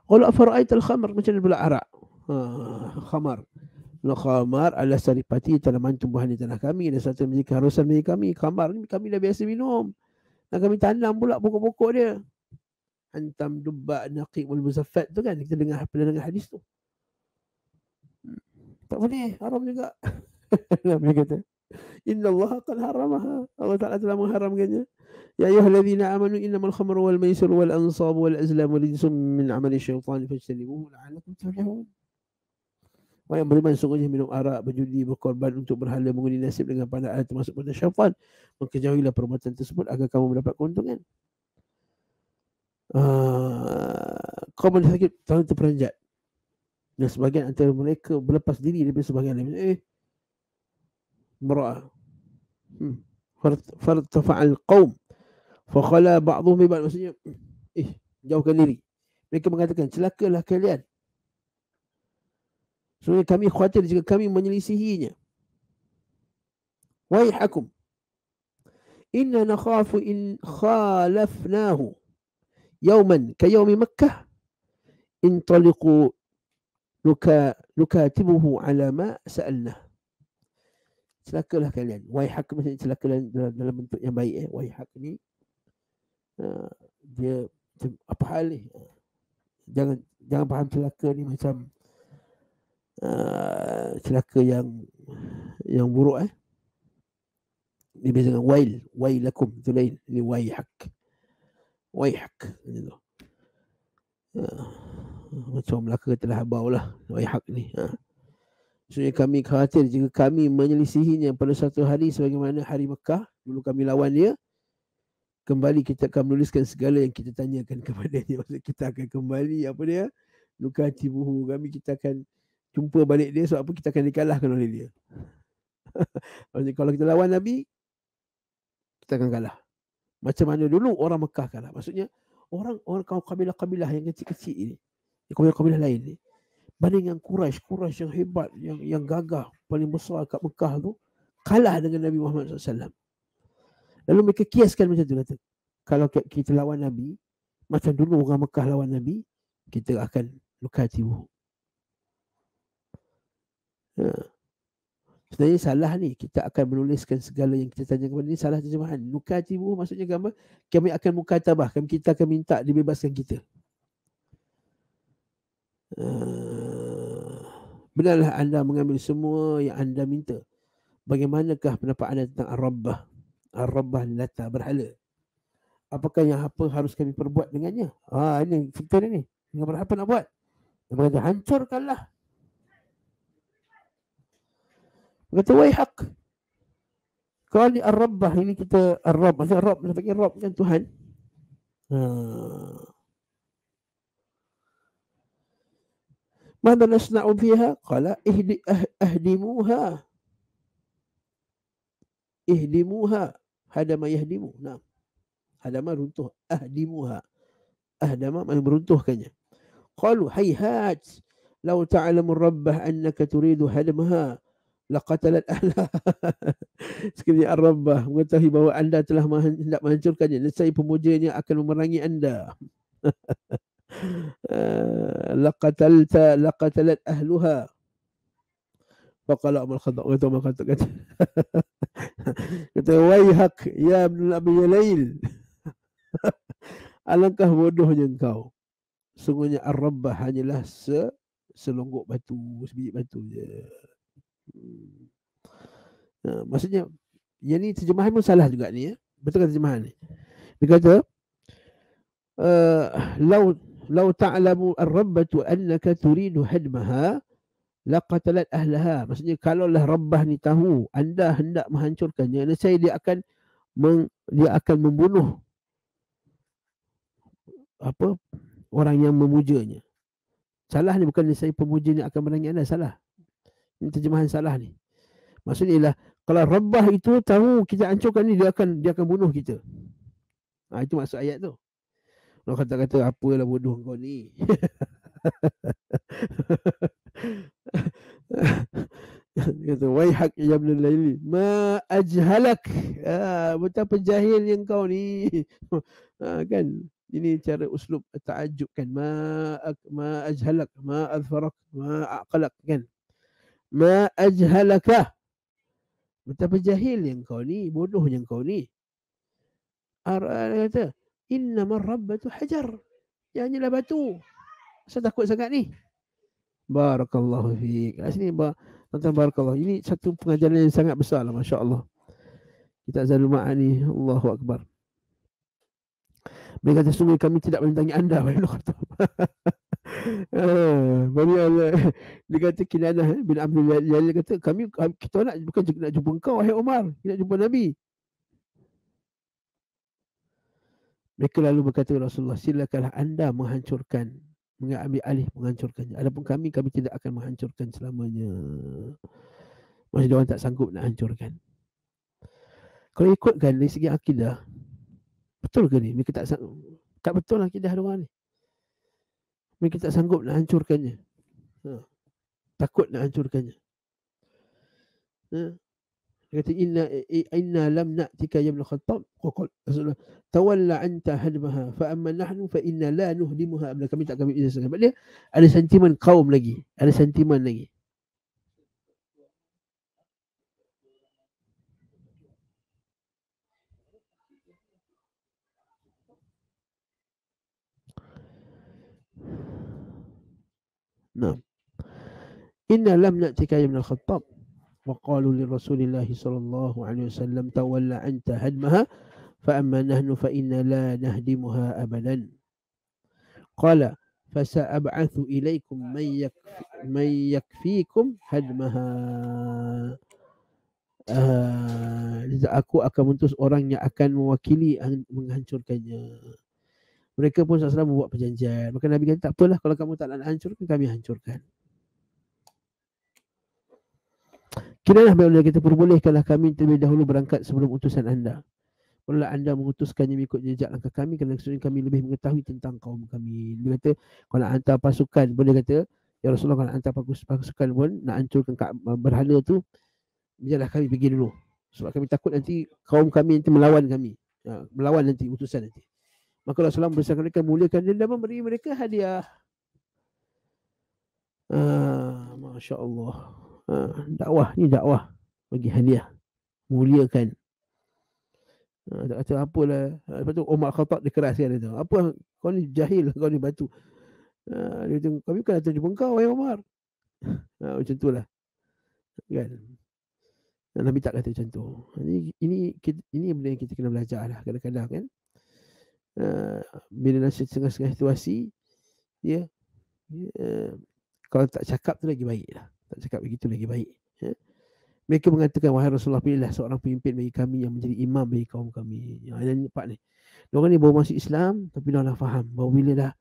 Qala afara'aita al-khamr macam mana pula arak? Ha, khamar. No khamar adalah saripati tanaman tumbuhan di tanah kami dan satu menjadi keharusan bagi kami. Khamar ni kami dah biasa minum. Dan kami tanam pula pokok-pokok dia. Antam dubba naqib wal muzaffat tu kan kita dengar pernah dengar hadis tu. Tak boleh, haram juga. Nabi kata, Inna Allah qad haramaha. Allah Ta'ala telah mengharamkannya. Ya ayuhalladzina amanu innamal khamru wal maisir wal ansabu wal azlam wal jisum min amali syaitan fajtanibuhu la'alakum tuflihun. Wahai yang beriman sungguhnya minum arak, berjudi, berkorban untuk berhala mengundi nasib dengan pandai alat termasuk pada syafan. Maka jauhilah perbuatan tersebut agar kamu mendapat keuntungan. Ah, uh, kau mana sakit, tangan terperanjat. Dan sebagian antara mereka berlepas diri daripada sebagian lain. Eh, Hmm. Fartafa'al qawm Fakhala ba'dhum bi maksudnya eh jauhkan diri. Mereka mengatakan celakalah kalian. Sebenarnya kami khawatir jika kami menyelisihinya. Waihakum. Inna nakhafu in khalafnahu yawman ka yawmi Makkah intaliqu luka lukatibuhu ala ma sa'alna. Celakalah kalian. Waihak maksudnya celakalah dalam, dalam bentuk yang baik eh. Waihak ni uh, dia apa hal ni jangan jangan faham celaka ni macam uh, celaka yang yang buruk eh ni biasa dengan wail wailakum tu lain ni waihak waihak gitu uh, macam Melaka telah habau lah waihak ni ha. Sebenarnya kami khawatir jika kami menyelisihinya pada satu hari sebagaimana hari Mekah dulu kami lawan dia kembali kita akan menuliskan segala yang kita tanyakan kepada dia. Maksud kita akan kembali apa dia? Luka cibuhu. Kami kita akan jumpa balik dia sebab apa kita akan dikalahkan oleh dia. Maksudnya kalau kita lawan Nabi, kita akan kalah. Macam mana dulu orang Mekah kalah. Maksudnya orang orang kaum kabilah-kabilah yang kecil-kecil ini. Yang kabilah-kabilah lain ni. Banding yang Quraisy, Quraisy yang hebat, yang yang gagah, paling besar kat Mekah tu, kalah dengan Nabi Muhammad SAW. Lalu mereka kiaskan macam tu kata. Kalau kita lawan Nabi, macam dulu orang Mekah lawan Nabi, kita akan luka tibu. Ha. Sebenarnya salah ni. Kita akan menuliskan segala yang kita tanya kepada ni. Salah terjemahan. Luka tibu maksudnya apa? Kami akan muka tabah. Kami kita akan minta dibebaskan kita. Ha. Benarlah anda mengambil semua yang anda minta. Bagaimanakah pendapat anda tentang Ar-Rabbah? Ar-Rabbah Lata berhala. Apakah yang apa harus kami perbuat dengannya? Ah ini fikir ini. Dengan berapa nak buat? Dia berkata hancurkanlah. Dia kata wahai hak. Kalau ni Ar-Rabbah ini kita Ar-Rabb. Maksudnya Ar-Rabb. Kita panggil Rabb kan Tuhan. Ha. Mada nasna'u fiha? Qala ihdi ah, ahdimuha. Ihdimuha hadama yahdimu. Nah. Hadama runtuh. Ahdimuha. Ahdama mana meruntuhkannya. Qalu hayhat. Lau ta'alamu rabbah annaka turidu hadamaha. Laqatalat ahla. Sekali Ar-Rabbah mengetahui bahawa anda telah hendak menghancurkannya. Nesai pemujanya akan memerangi anda. Laqatalat ahluha. Faqala Amal Khattab kata Amal Khattab kata kata waihak ya ibn Abi Yalail. Alangkah bodohnya engkau. Sungguhnya Ar-Rabbah hanyalah se selonggok batu sebiji batu je. Hmm. nah, Maksudnya Yang ni terjemahan pun salah juga ni ya. Betul kan terjemahan ni? Dia kata uh, Lau Ta'lamu ar-rabbatu annaka turidu hadmaha laqatalat ahlaha maksudnya kalaulah rabbah ni tahu anda hendak menghancurkannya saya dia akan meng, dia akan membunuh apa orang yang memujanya. Salah ni bukan saya pemuja ni akan merangi anda salah. Ini terjemahan salah ni. Maksudnya ialah kalau rabbah itu tahu kita hancurkan ni dia akan dia akan bunuh kita. Ha, itu maksud ayat tu orang kata-kata apalah bodoh kau ni? Kata wahai ya ibn laili ma ajhalak. Ah betapa jahil yang kau ni. Ah, kan? Ini cara uslub ta'ajjub kan? Ma ma ajhalak ma azfarak ma aqlak kan? Ma ajhalaka. Betapa jahil yang kau ni bodoh yang kau ni. Ara kata inna marrabbatu hajar yang hanyalah batu saya takut sangat ni Barakallahu fiik. Kat sini ba tentang barakallah. Ini satu pengajaran yang sangat besar lah masya-Allah. Kita Zalul Ma'ani, Allahu Akbar. Mereka kata sungguh kami tidak menintangi anda wahai kata. Bani Allah dia kata kinanah bin Abdul Jalil kata kami kita nak bukan nak jumpa engkau wahai Umar, kita nak jumpa Nabi. Mereka lalu berkata Rasulullah silakanlah anda menghancurkan mengambil alih menghancurkannya. Adapun kami, kami tidak akan menghancurkan selamanya. Maksudnya orang tak sanggup nak hancurkan. Kalau ikutkan dari segi akidah, betul ke ni? Mereka tak sanggup. Tak betul akidah orang ni. Mereka tak sanggup nak hancurkannya. Ha. Takut nak hancurkannya. Ha قالت إنا, إنا لم نأتك يا ابن الخطاب. وقل تولى أنت هدمها فأما نحن فإنا لا نهدمها ابن kami tak kami Sebab dia ada sentimen kaum lagi ada sentimen lagi نعم. إنا لم نأتك يا ابن الخطاب. qalu li Rasulillah sallallahu alaihi wasallam tawalla anta hadmaha fa amma nahnu fa inna la nahdimuha abadan. Qala فسأبعث إليكم من, يكفي من يكفيكم هدمها Uh, aku akan mentus orang yang akan mewakili menghancurkannya. Mereka pun SAW membuat perjanjian. Maka Nabi kata, tak apalah kalau kamu tak nak hancurkan, kami hancurkan. Kira lah bila kita perbolehkanlah kami terlebih dahulu berangkat sebelum utusan anda. Kalau anda mengutuskannya mengikut jejak langkah kami kerana sebenarnya kami lebih mengetahui tentang kaum kami. Dia kata kalau nak hantar pasukan boleh kata ya Rasulullah kalau nak hantar pasukan pun nak hancurkan berhala tu biarlah kami pergi dulu. Sebab kami takut nanti kaum kami nanti melawan kami. Ha, melawan nanti utusan nanti. Maka Rasulullah bersama mereka muliakan dan memberi mereka hadiah. Ah, Masya Allah. Ah, dakwah ni dakwah bagi hadiah. Muliakan. Ha, tak kata apalah. Ha, lepas tu Umar Khattab dia keras kan dia Apa kau ni jahil kau ni batu. Ha, dia kata kami kan datang jumpa kau wahai Umar. Ha, macam tu lah. Kan. Dan Nabi tak kata macam tu. Ini ini ini benda yang kita kena belajar lah kadang-kadang kan. Uh, bila nasi setengah-setengah situasi ya, ya kalau tak cakap tu lagi baik lah. Tak cakap begitu lagi baik. Ya. Mereka mengatakan wahai Rasulullah pilihlah seorang pemimpin bagi kami yang menjadi imam bagi kaum kami. Yang ada ni part ni. Baru masuk Islam tapi dah dah faham bahawa bila dah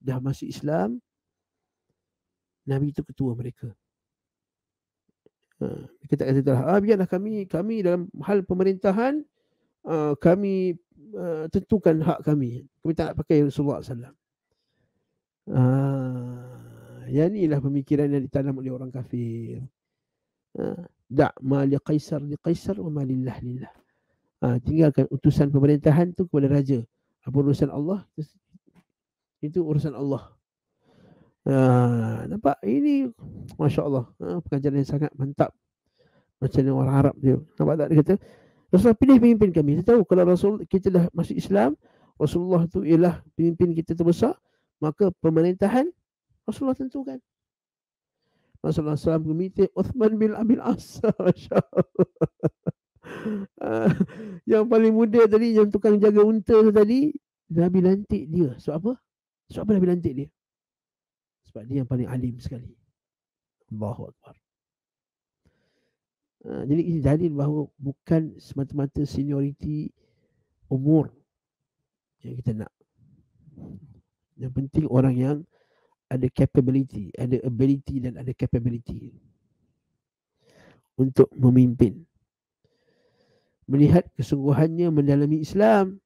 dah masuk Islam Nabi itu ketua mereka. Ha, mereka tak kata ah biarlah kami kami dalam hal pemerintahan uh, kami uh, tentukan hak kami. Kami tak nak pakai Rasulullah SAW. Ah, yang inilah pemikiran yang ditanam oleh orang kafir. Ah, da' ma li qaisar li qaisar wa ma lillah lillah. Ha, tinggalkan utusan pemerintahan tu kepada raja. Apa urusan Allah? Itu urusan Allah. Ha, nampak? Ini Masya Allah. Ha, pengajaran yang sangat mantap. Macam orang Arab dia. Nampak tak? Dia kata, Rasulullah pilih pemimpin kami. Kita tahu kalau Rasul kita dah masuk Islam, Rasulullah tu ialah pemimpin kita terbesar, maka pemerintahan Rasulullah tentukan. Rasulullah SAW meminta Uthman bin Abil As. yang paling muda tadi, yang tukang jaga unta tadi, Nabi lantik dia. Sebab apa? Sebab apa Nabi lantik dia? Sebab dia yang paling alim sekali. Allahu Akbar. Uh, jadi ini dalil bahawa bukan semata-mata senioriti umur yang kita nak. Yang penting orang yang ada capability, ada ability dan ada capability untuk memimpin. Melihat kesungguhannya mendalami Islam,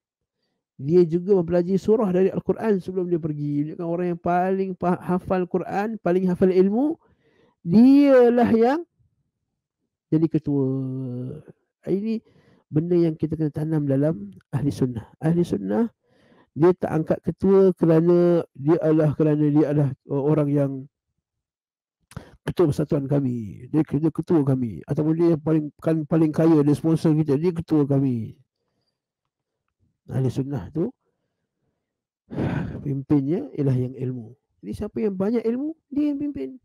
dia juga mempelajari surah dari Al-Quran sebelum dia pergi. Dia kan orang yang paling hafal Quran, paling hafal ilmu, dialah yang jadi ketua. Ini benda yang kita kena tanam dalam ahli sunnah. Ahli sunnah dia tak angkat ketua kerana dia adalah kerana dia adalah orang yang ketua persatuan kami. Dia kerja ketua kami ataupun dia yang paling kan paling kaya dia sponsor kita, dia ketua kami. Ahli sunnah tu pimpinnya ialah yang ilmu. Jadi siapa yang banyak ilmu, dia yang pimpin.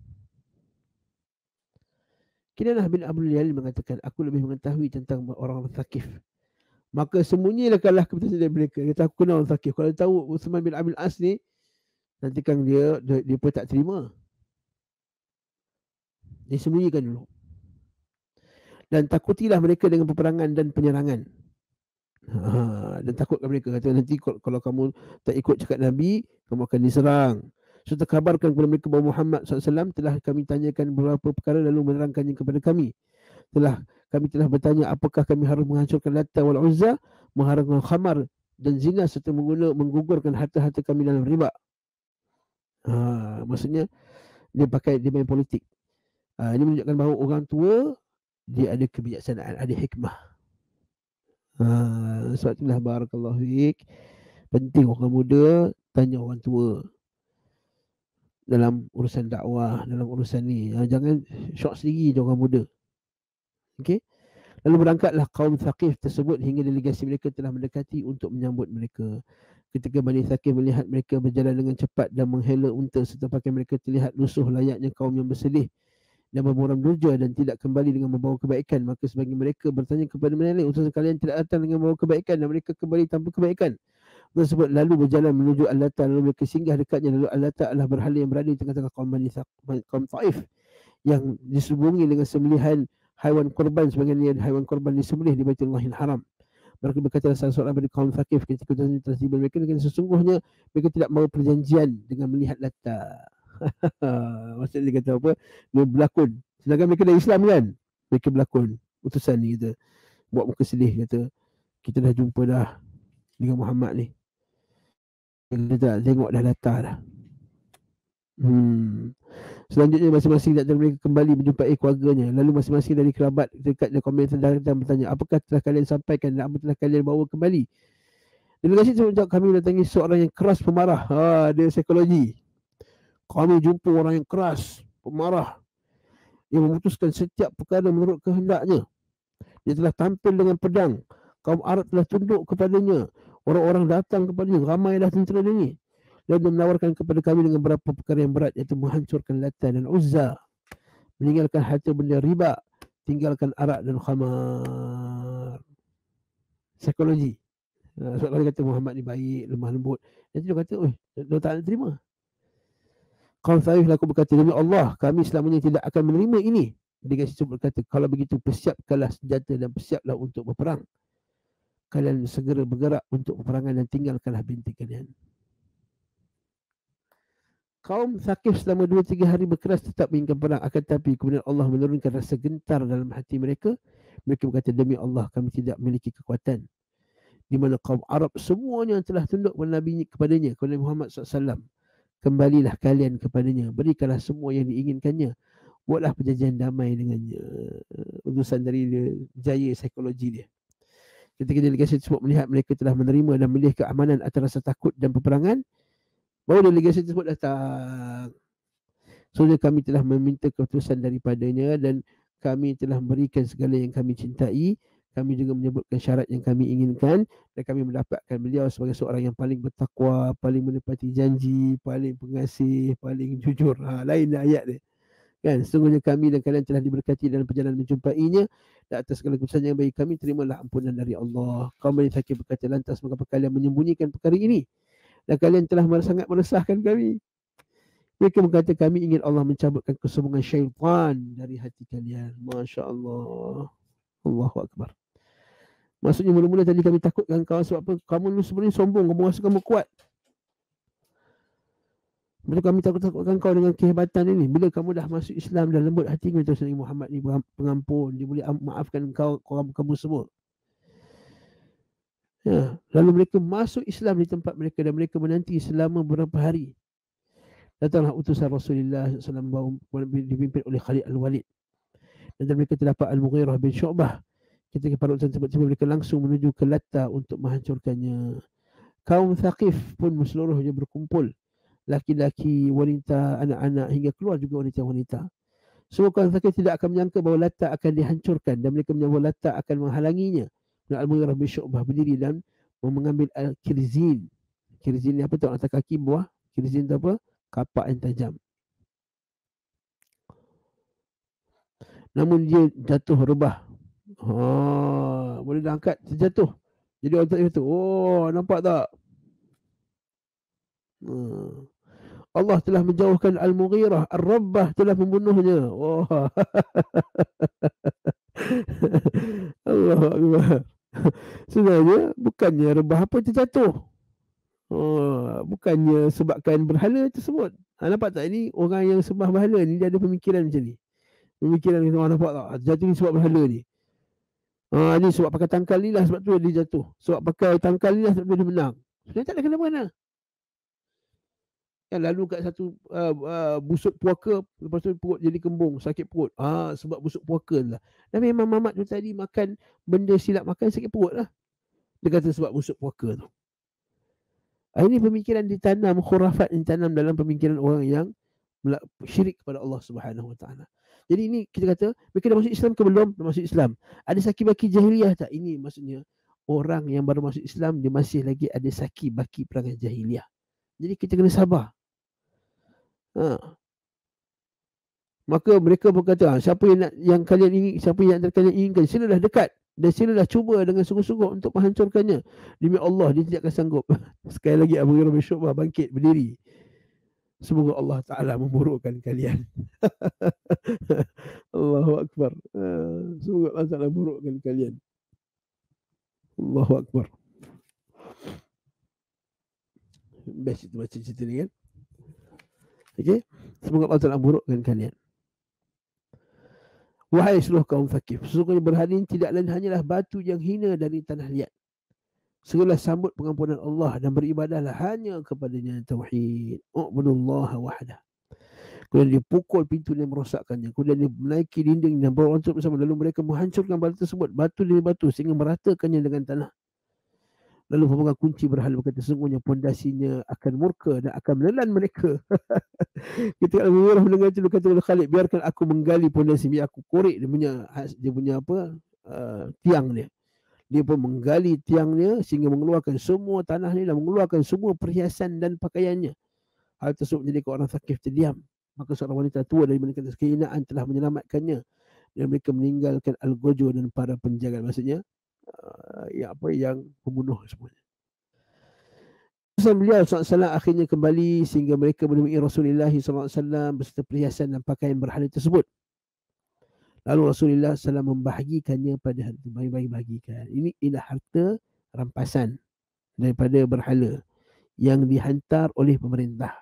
Kinanah bin Abdul Yalil mengatakan, aku lebih mengetahui tentang orang-orang Maka sembunyilah kalah keputusan dari mereka. Kata aku kenal sakit. Kalau tahu Uthman bin Abil As ni, nanti kan dia, dia, dia pun tak terima. Dia sembunyikan dulu. Dan takutilah mereka dengan peperangan dan penyerangan. Ha, dan takutkan mereka. Kata nanti kalau kamu tak ikut cakap Nabi, kamu akan diserang. Serta kabarkan kepada mereka bahawa Muhammad SAW telah kami tanyakan beberapa perkara lalu menerangkannya kepada kami. Telah kami telah bertanya apakah kami harus menghancurkan Lata wal Uzza, mengharamkan khamar dan zina serta mengguna menggugurkan harta-harta kami dalam riba. Ha, maksudnya dia pakai dia main politik. Ha, ini menunjukkan bahawa orang tua dia ada kebijaksanaan, ada hikmah. Ha, sebab itulah barakallahu fiik. Penting orang muda tanya orang tua dalam urusan dakwah, dalam urusan ni. Ha, jangan syok sendiri je orang muda. Okey. Lalu berangkatlah kaum Thaqif tersebut hingga delegasi mereka telah mendekati untuk menyambut mereka. Ketika Bani Thaqif melihat mereka berjalan dengan cepat dan menghela unta serta pakaian mereka terlihat lusuh layaknya kaum yang bersedih dan bermuram durja dan tidak kembali dengan membawa kebaikan maka sebagian mereka bertanya kepada mereka utusan kalian tidak datang dengan membawa kebaikan dan mereka kembali tanpa kebaikan tersebut lalu berjalan menuju Al-Lata lalu mereka singgah dekatnya lalu Al-Lata adalah berhala yang berada di tengah-tengah kaum Bani Taif yang disubungi dengan sembelihan haiwan korban sebagian haiwan korban disembelih di Baitullahil Haram mereka berkata salah seorang dari kaum Thaqif ketika itu telah tiba mereka dengan sesungguhnya mereka tidak mahu perjanjian dengan melihat lata. Maksudnya dia kata apa? Dia berlakon. Sedangkan mereka dah Islam kan? Mereka berlakon. Utusan ni kata. Buat muka sedih kata. Kita dah jumpa dah dengan Muhammad ni. Kita tak tengok dah lata dah. Hmm. Selanjutnya masing-masing datang mereka kembali menjumpai keluarganya. Lalu masing-masing dari kerabat dekat dan komen datang bertanya, apakah telah kalian sampaikan dan apa telah kalian bawa kembali? Delegasi itu menjawab kami mendatangi seorang yang keras pemarah. Ha, dia psikologi. Kami jumpa orang yang keras, pemarah. Yang memutuskan setiap perkara menurut kehendaknya. Dia telah tampil dengan pedang. Kaum Arab telah tunduk kepadanya. Orang-orang datang kepadanya. Ramai dah tentera ini dan dia menawarkan kepada kami dengan beberapa perkara yang berat iaitu menghancurkan Lata dan Uzza meninggalkan harta benda riba tinggalkan arak dan khamar. Psikologi. Ha, sebab dia kata Muhammad ni baik lemah lembut. Dan dia kata oi dia tak nak terima. Kaum Saif laku berkata demi Allah kami selamanya tidak akan menerima ini. Dia kata berkata kalau begitu persiapkanlah senjata dan persiaplah untuk berperang. Kalian segera bergerak untuk peperangan dan tinggalkanlah binti kalian kaum sakif selama 2-3 hari berkeras tetap menginginkan perang. Akan tetapi kemudian Allah menurunkan rasa gentar dalam hati mereka. Mereka berkata demi Allah kami tidak memiliki kekuatan. Di mana kaum Arab semuanya telah tunduk kepada Nabi kepadanya kepada Muhammad SAW kembalilah kalian kepadanya. Berikanlah semua yang diinginkannya. Buatlah perjanjian damai dengannya. Urusan dari dia, jaya psikologi dia. Ketika delegasi tersebut melihat mereka telah menerima dan memilih keamanan atas rasa takut dan peperangan Baru delegasi tersebut datang. So kami telah meminta keputusan daripadanya dan kami telah memberikan segala yang kami cintai. Kami juga menyebutkan syarat yang kami inginkan dan kami mendapatkan beliau sebagai seorang yang paling bertakwa, paling menepati janji, paling pengasih, paling jujur. Ha, lain ayat dia. Kan, sesungguhnya kami dan kalian telah diberkati dalam perjalanan menjumpainya dan atas segala keputusan yang bagi kami terimalah ampunan dari Allah. Kau Bani berkata lantas mengapa kalian menyembunyikan perkara ini? Dan kalian telah sangat meresahkan kami. Mereka berkata kami ingin Allah mencabutkan kesombongan syaitan dari hati kalian. Masya Allah. Allahu Akbar. Maksudnya mula-mula tadi kami takutkan kau sebab apa? Kamu ni sebenarnya sombong. Kamu rasa kamu kuat. Bila kami takut-takutkan kau dengan kehebatan ini. Bila kamu dah masuk Islam dan lembut hati kau Nabi Muhammad ni pengampun. Dia boleh maafkan kau, kamu, kamu semua. Ya, lalu mereka masuk Islam di tempat mereka dan mereka menanti selama beberapa hari. Datanglah utusan Rasulullah SAW dipimpin oleh Khalid Al-Walid. Dan mereka terdapat Al-Mughirah bin Syu'bah. Ketika para utusan tersebut mereka langsung menuju ke Latta untuk menghancurkannya. Kaum Thaqif pun seluruhnya berkumpul. Laki-laki, wanita, anak-anak hingga keluar juga wanita-wanita. Semua kaum Thaqif tidak akan menyangka bahawa Latta akan dihancurkan dan mereka menyangka bahawa Latta akan menghalanginya. Al-Mughirah bin Syu'bah berdiri dan mengambil Al-Kirzin. Kirzin ni apa tu? Atas kaki buah. Kirzin tu apa? Kapak yang tajam. Namun dia jatuh rebah. Ha, boleh dah angkat, terjatuh. Jadi orang tak jatuh. Oh, nampak tak? Hmm. Allah telah menjauhkan Al-Mughirah. Ar-Rabbah telah membunuhnya. Oh. Allah Akbar. Sebenarnya bukannya rebah apa terjatuh. Oh, bukannya sebabkan berhala tersebut. Ha, nampak tak ini orang yang sembah berhala ni dia ada pemikiran macam ni. Pemikiran ni orang nampak tak? Jatuh ni sebab berhala ni. Ha, ni sebab pakai tangkal ni lah sebab tu dia jatuh. Sebab pakai tangkal ni lah sebab dia menang. Sebenarnya tak ada kena-mana. Kan lalu kat satu uh, uh, busuk puaka lepas tu perut jadi kembung, sakit perut. Ah sebab busuk puaka lah. Dan memang mamat tu tadi makan benda silap makan sakit perut lah. Dia kata sebab busuk puaka tu. Ini pemikiran ditanam khurafat ditanam dalam pemikiran orang yang syirik kepada Allah Subhanahu Wa Taala. Jadi ini kita kata mereka dah masuk Islam ke belum? Dah masuk Islam. Ada sakit baki jahiliyah tak? Ini maksudnya orang yang baru masuk Islam dia masih lagi ada saki baki perangai jahiliah. Jadi kita kena sabar. Ha. Maka mereka berkata, ha, siapa yang nak yang kalian ingin, siapa yang kalian inginkan, silalah dekat dan silalah cuba dengan sungguh-sungguh untuk menghancurkannya. Demi Allah dia tidak akan sanggup. Sekali lagi Abu Hurairah bin Syu'bah bangkit berdiri. Semoga Allah Ta'ala memburukkan kalian. Allahu Akbar. Ha, semoga Allah Ta'ala memburukkan kalian. Allahu Akbar. Best itu baca cerita ni kan. Okay. Semoga Allah Ta'ala memburukkan kalian. Wahai seluruh kaum fakir. Sesungguhnya berhala tidak lain hanyalah batu yang hina dari tanah liat. Segala sambut pengampunan Allah dan beribadahlah hanya kepadanya tauhid. U'budullah wahda. Kemudian dia pukul pintu dan merosakkannya. Kemudian dia menaiki dinding dan bawa bersama. Lalu mereka menghancurkan batu tersebut. Batu demi batu sehingga meratakannya dengan tanah. Lalu pemegang kunci berhala berkata sesungguhnya pondasinya akan murka dan akan menelan mereka. Ketika Abu Hurairah mendengar itu kata Khalid biarkan aku menggali pondasi biar aku korek dia punya dia punya apa uh, tiang dia dia pun menggali tiangnya sehingga mengeluarkan semua tanah ni dan mengeluarkan semua perhiasan dan pakaiannya. Hal tersebut menjadi orang sakif terdiam. Maka seorang wanita tua dari mereka kehinaan telah menyelamatkannya dan mereka meninggalkan Al-Gojo dan para penjaga. Maksudnya, uh, ya apa yang pembunuh semuanya. Pesan beliau SAW akhirnya kembali sehingga mereka menemui Rasulullah SAW beserta perhiasan dan pakaian berhala tersebut. Lalu Rasulullah SAW membahagikannya pada harta bagi-bagi bagikan. Ini ialah harta rampasan daripada berhala yang dihantar oleh pemerintah.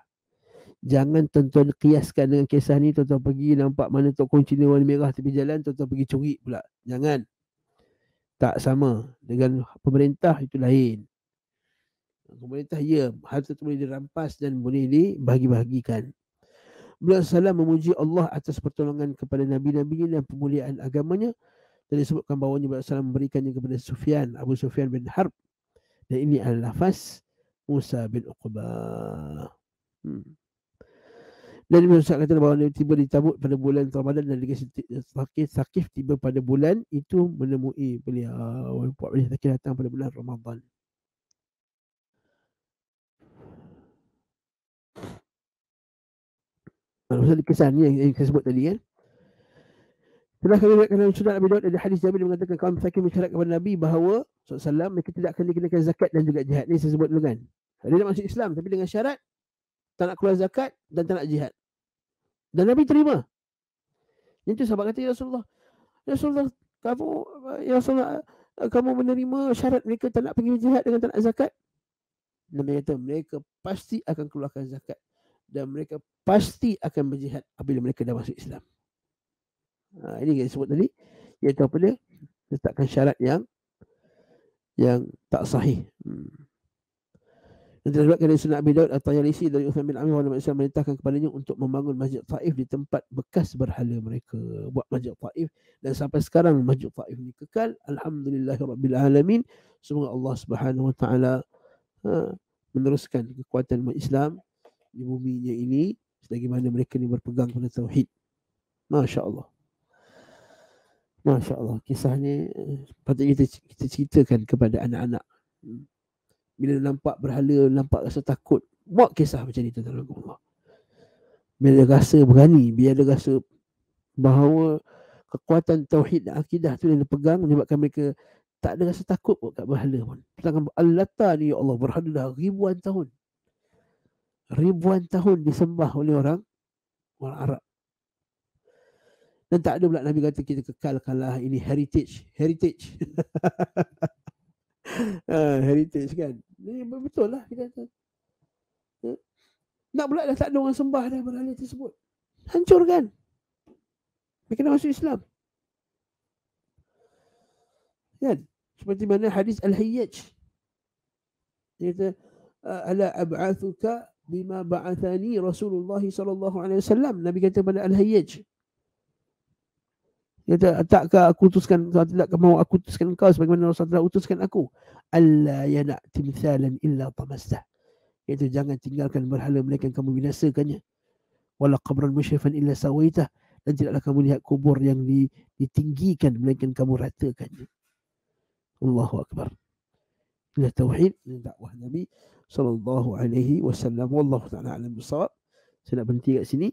Jangan tuan-tuan kiaskan dengan kisah ni tuan-tuan pergi nampak mana tok kunci ni warna merah tepi jalan tuan-tuan pergi curi pula. Jangan. Tak sama dengan pemerintah itu lain. Pemerintah ya harta itu boleh dirampas dan boleh dibagi-bagikan. Beliau salam memuji Allah atas pertolongan kepada Nabi-Nabi dan pemuliaan agamanya. Dan disebutkan bahawa Nabi salam memberikannya kepada Sufyan, Abu Sufyan bin Harb. Dan ini adalah lafaz Musa bin Uqbah. Hmm. Dan Nabi SAW kata bahawa Nabi tiba ditabut pada bulan Ramadan dan dikasih sakit sakif tiba pada bulan itu menemui beliau. Puan beliau sakit datang pada bulan Ramadan. Maksudnya kesan ni yang, saya sebut tadi kan. Setelah kami lihat dalam surat Abi Daud ada hadis Jabir mengatakan kaum sakin mencari kepada Nabi bahawa SAW mereka tidak akan dikenakan zakat dan juga jihad. Ini saya sebut dulu kan. Dia nak masuk Islam tapi dengan syarat tak nak keluar zakat dan tak nak jihad. Dan Nabi terima. Itu sahabat kata ya Rasulullah. Ya Rasulullah kamu ya Rasulullah kamu menerima syarat mereka tak nak pergi jihad dengan tak nak zakat. Nabi kata mereka pasti akan keluarkan zakat dan mereka pasti akan berjihad apabila mereka dah masuk Islam. Ha, ini yang disebut tadi iaitu apa dia? Letakkan syarat yang yang tak sahih. Hmm. Dan terdapat dari sunnah Abi Daud atau Yalisi dari Uthman bin Amir wala Islam merintahkan kepadanya untuk membangun masjid Taif di tempat bekas berhala mereka. Buat masjid Taif dan sampai sekarang masjid Taif ini kekal. Alhamdulillahirabbil Semoga Allah Subhanahu wa taala ha, meneruskan kekuatan umat Islam di bumi ini selagi mana mereka ni berpegang pada tauhid. Masya-Allah. Masya-Allah. Kisah ni eh, patut kita kita ceritakan kepada anak-anak. Hmm. Bila nampak berhala, nampak rasa takut, buat kisah macam ni tuan Allah. Bila dia rasa berani, bila dia rasa bahawa kekuatan tauhid dan akidah tu yang dia pegang menyebabkan mereka tak ada rasa takut pun kat berhala pun. Sedangkan Allah ni ya Allah berhala dah ribuan tahun ribuan tahun disembah oleh orang orang Arab. Dan tak ada pula Nabi kata kita kekal kalah ini heritage, heritage. ha, heritage kan. Ini betul lah kita kata. Ha? Nak pula dah tak ada orang sembah dah berhala tersebut. Hancur kan? Mereka nak masuk Islam. Kan? Seperti mana hadis Al-Hayyaj. Dia kata, Ala ab'athuka bima ba'athani Rasulullah wasallam Nabi kata pada Al-Hayyaj kata takkah aku utuskan kau tidak mau aku utuskan kau sebagaimana Rasulullah utuskan aku. Alla yana timthalan illa tamastah iaitu jangan tinggalkan berhala mereka yang kamu binasakannya. Wala qabran musyrifan illa sawaitah dan tidaklah kamu lihat kubur yang ditinggikan melainkan kamu ratakannya. Allahu akbar. Ila tauhid dan dakwah Nabi sallallahu alaihi wasallam. Wallahu taala alam bisawab saya nak berhenti kat sini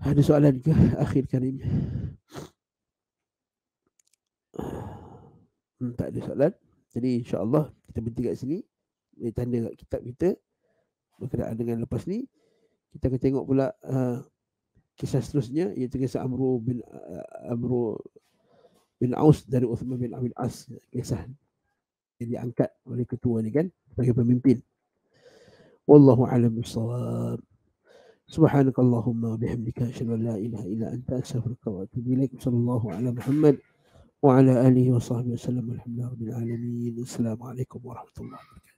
ada soalan ke? Akhir karim. Hmm, tak ada soalan. Jadi insyaAllah kita berhenti kat sini. Ini tanda kat kitab kita. Berkenaan dengan lepas ni Kita akan tengok pula uh, Kisah seterusnya. Iaitu kisah Amru bin uh, Amru bin Aus dari Uthman bin Abil As Kisah yang diangkat oleh ketua ni kan Sebagai pemimpin. Wallahu alam سبحانك اللهم وبحمدك أشهد أن لا إله إلا أنت أستغفرك وأتوب إليك. صلى الله على محمد وعلى آله وصحبه وسلم والحمد لله رب العالمين. السلام عليكم ورحمة الله وبركاته.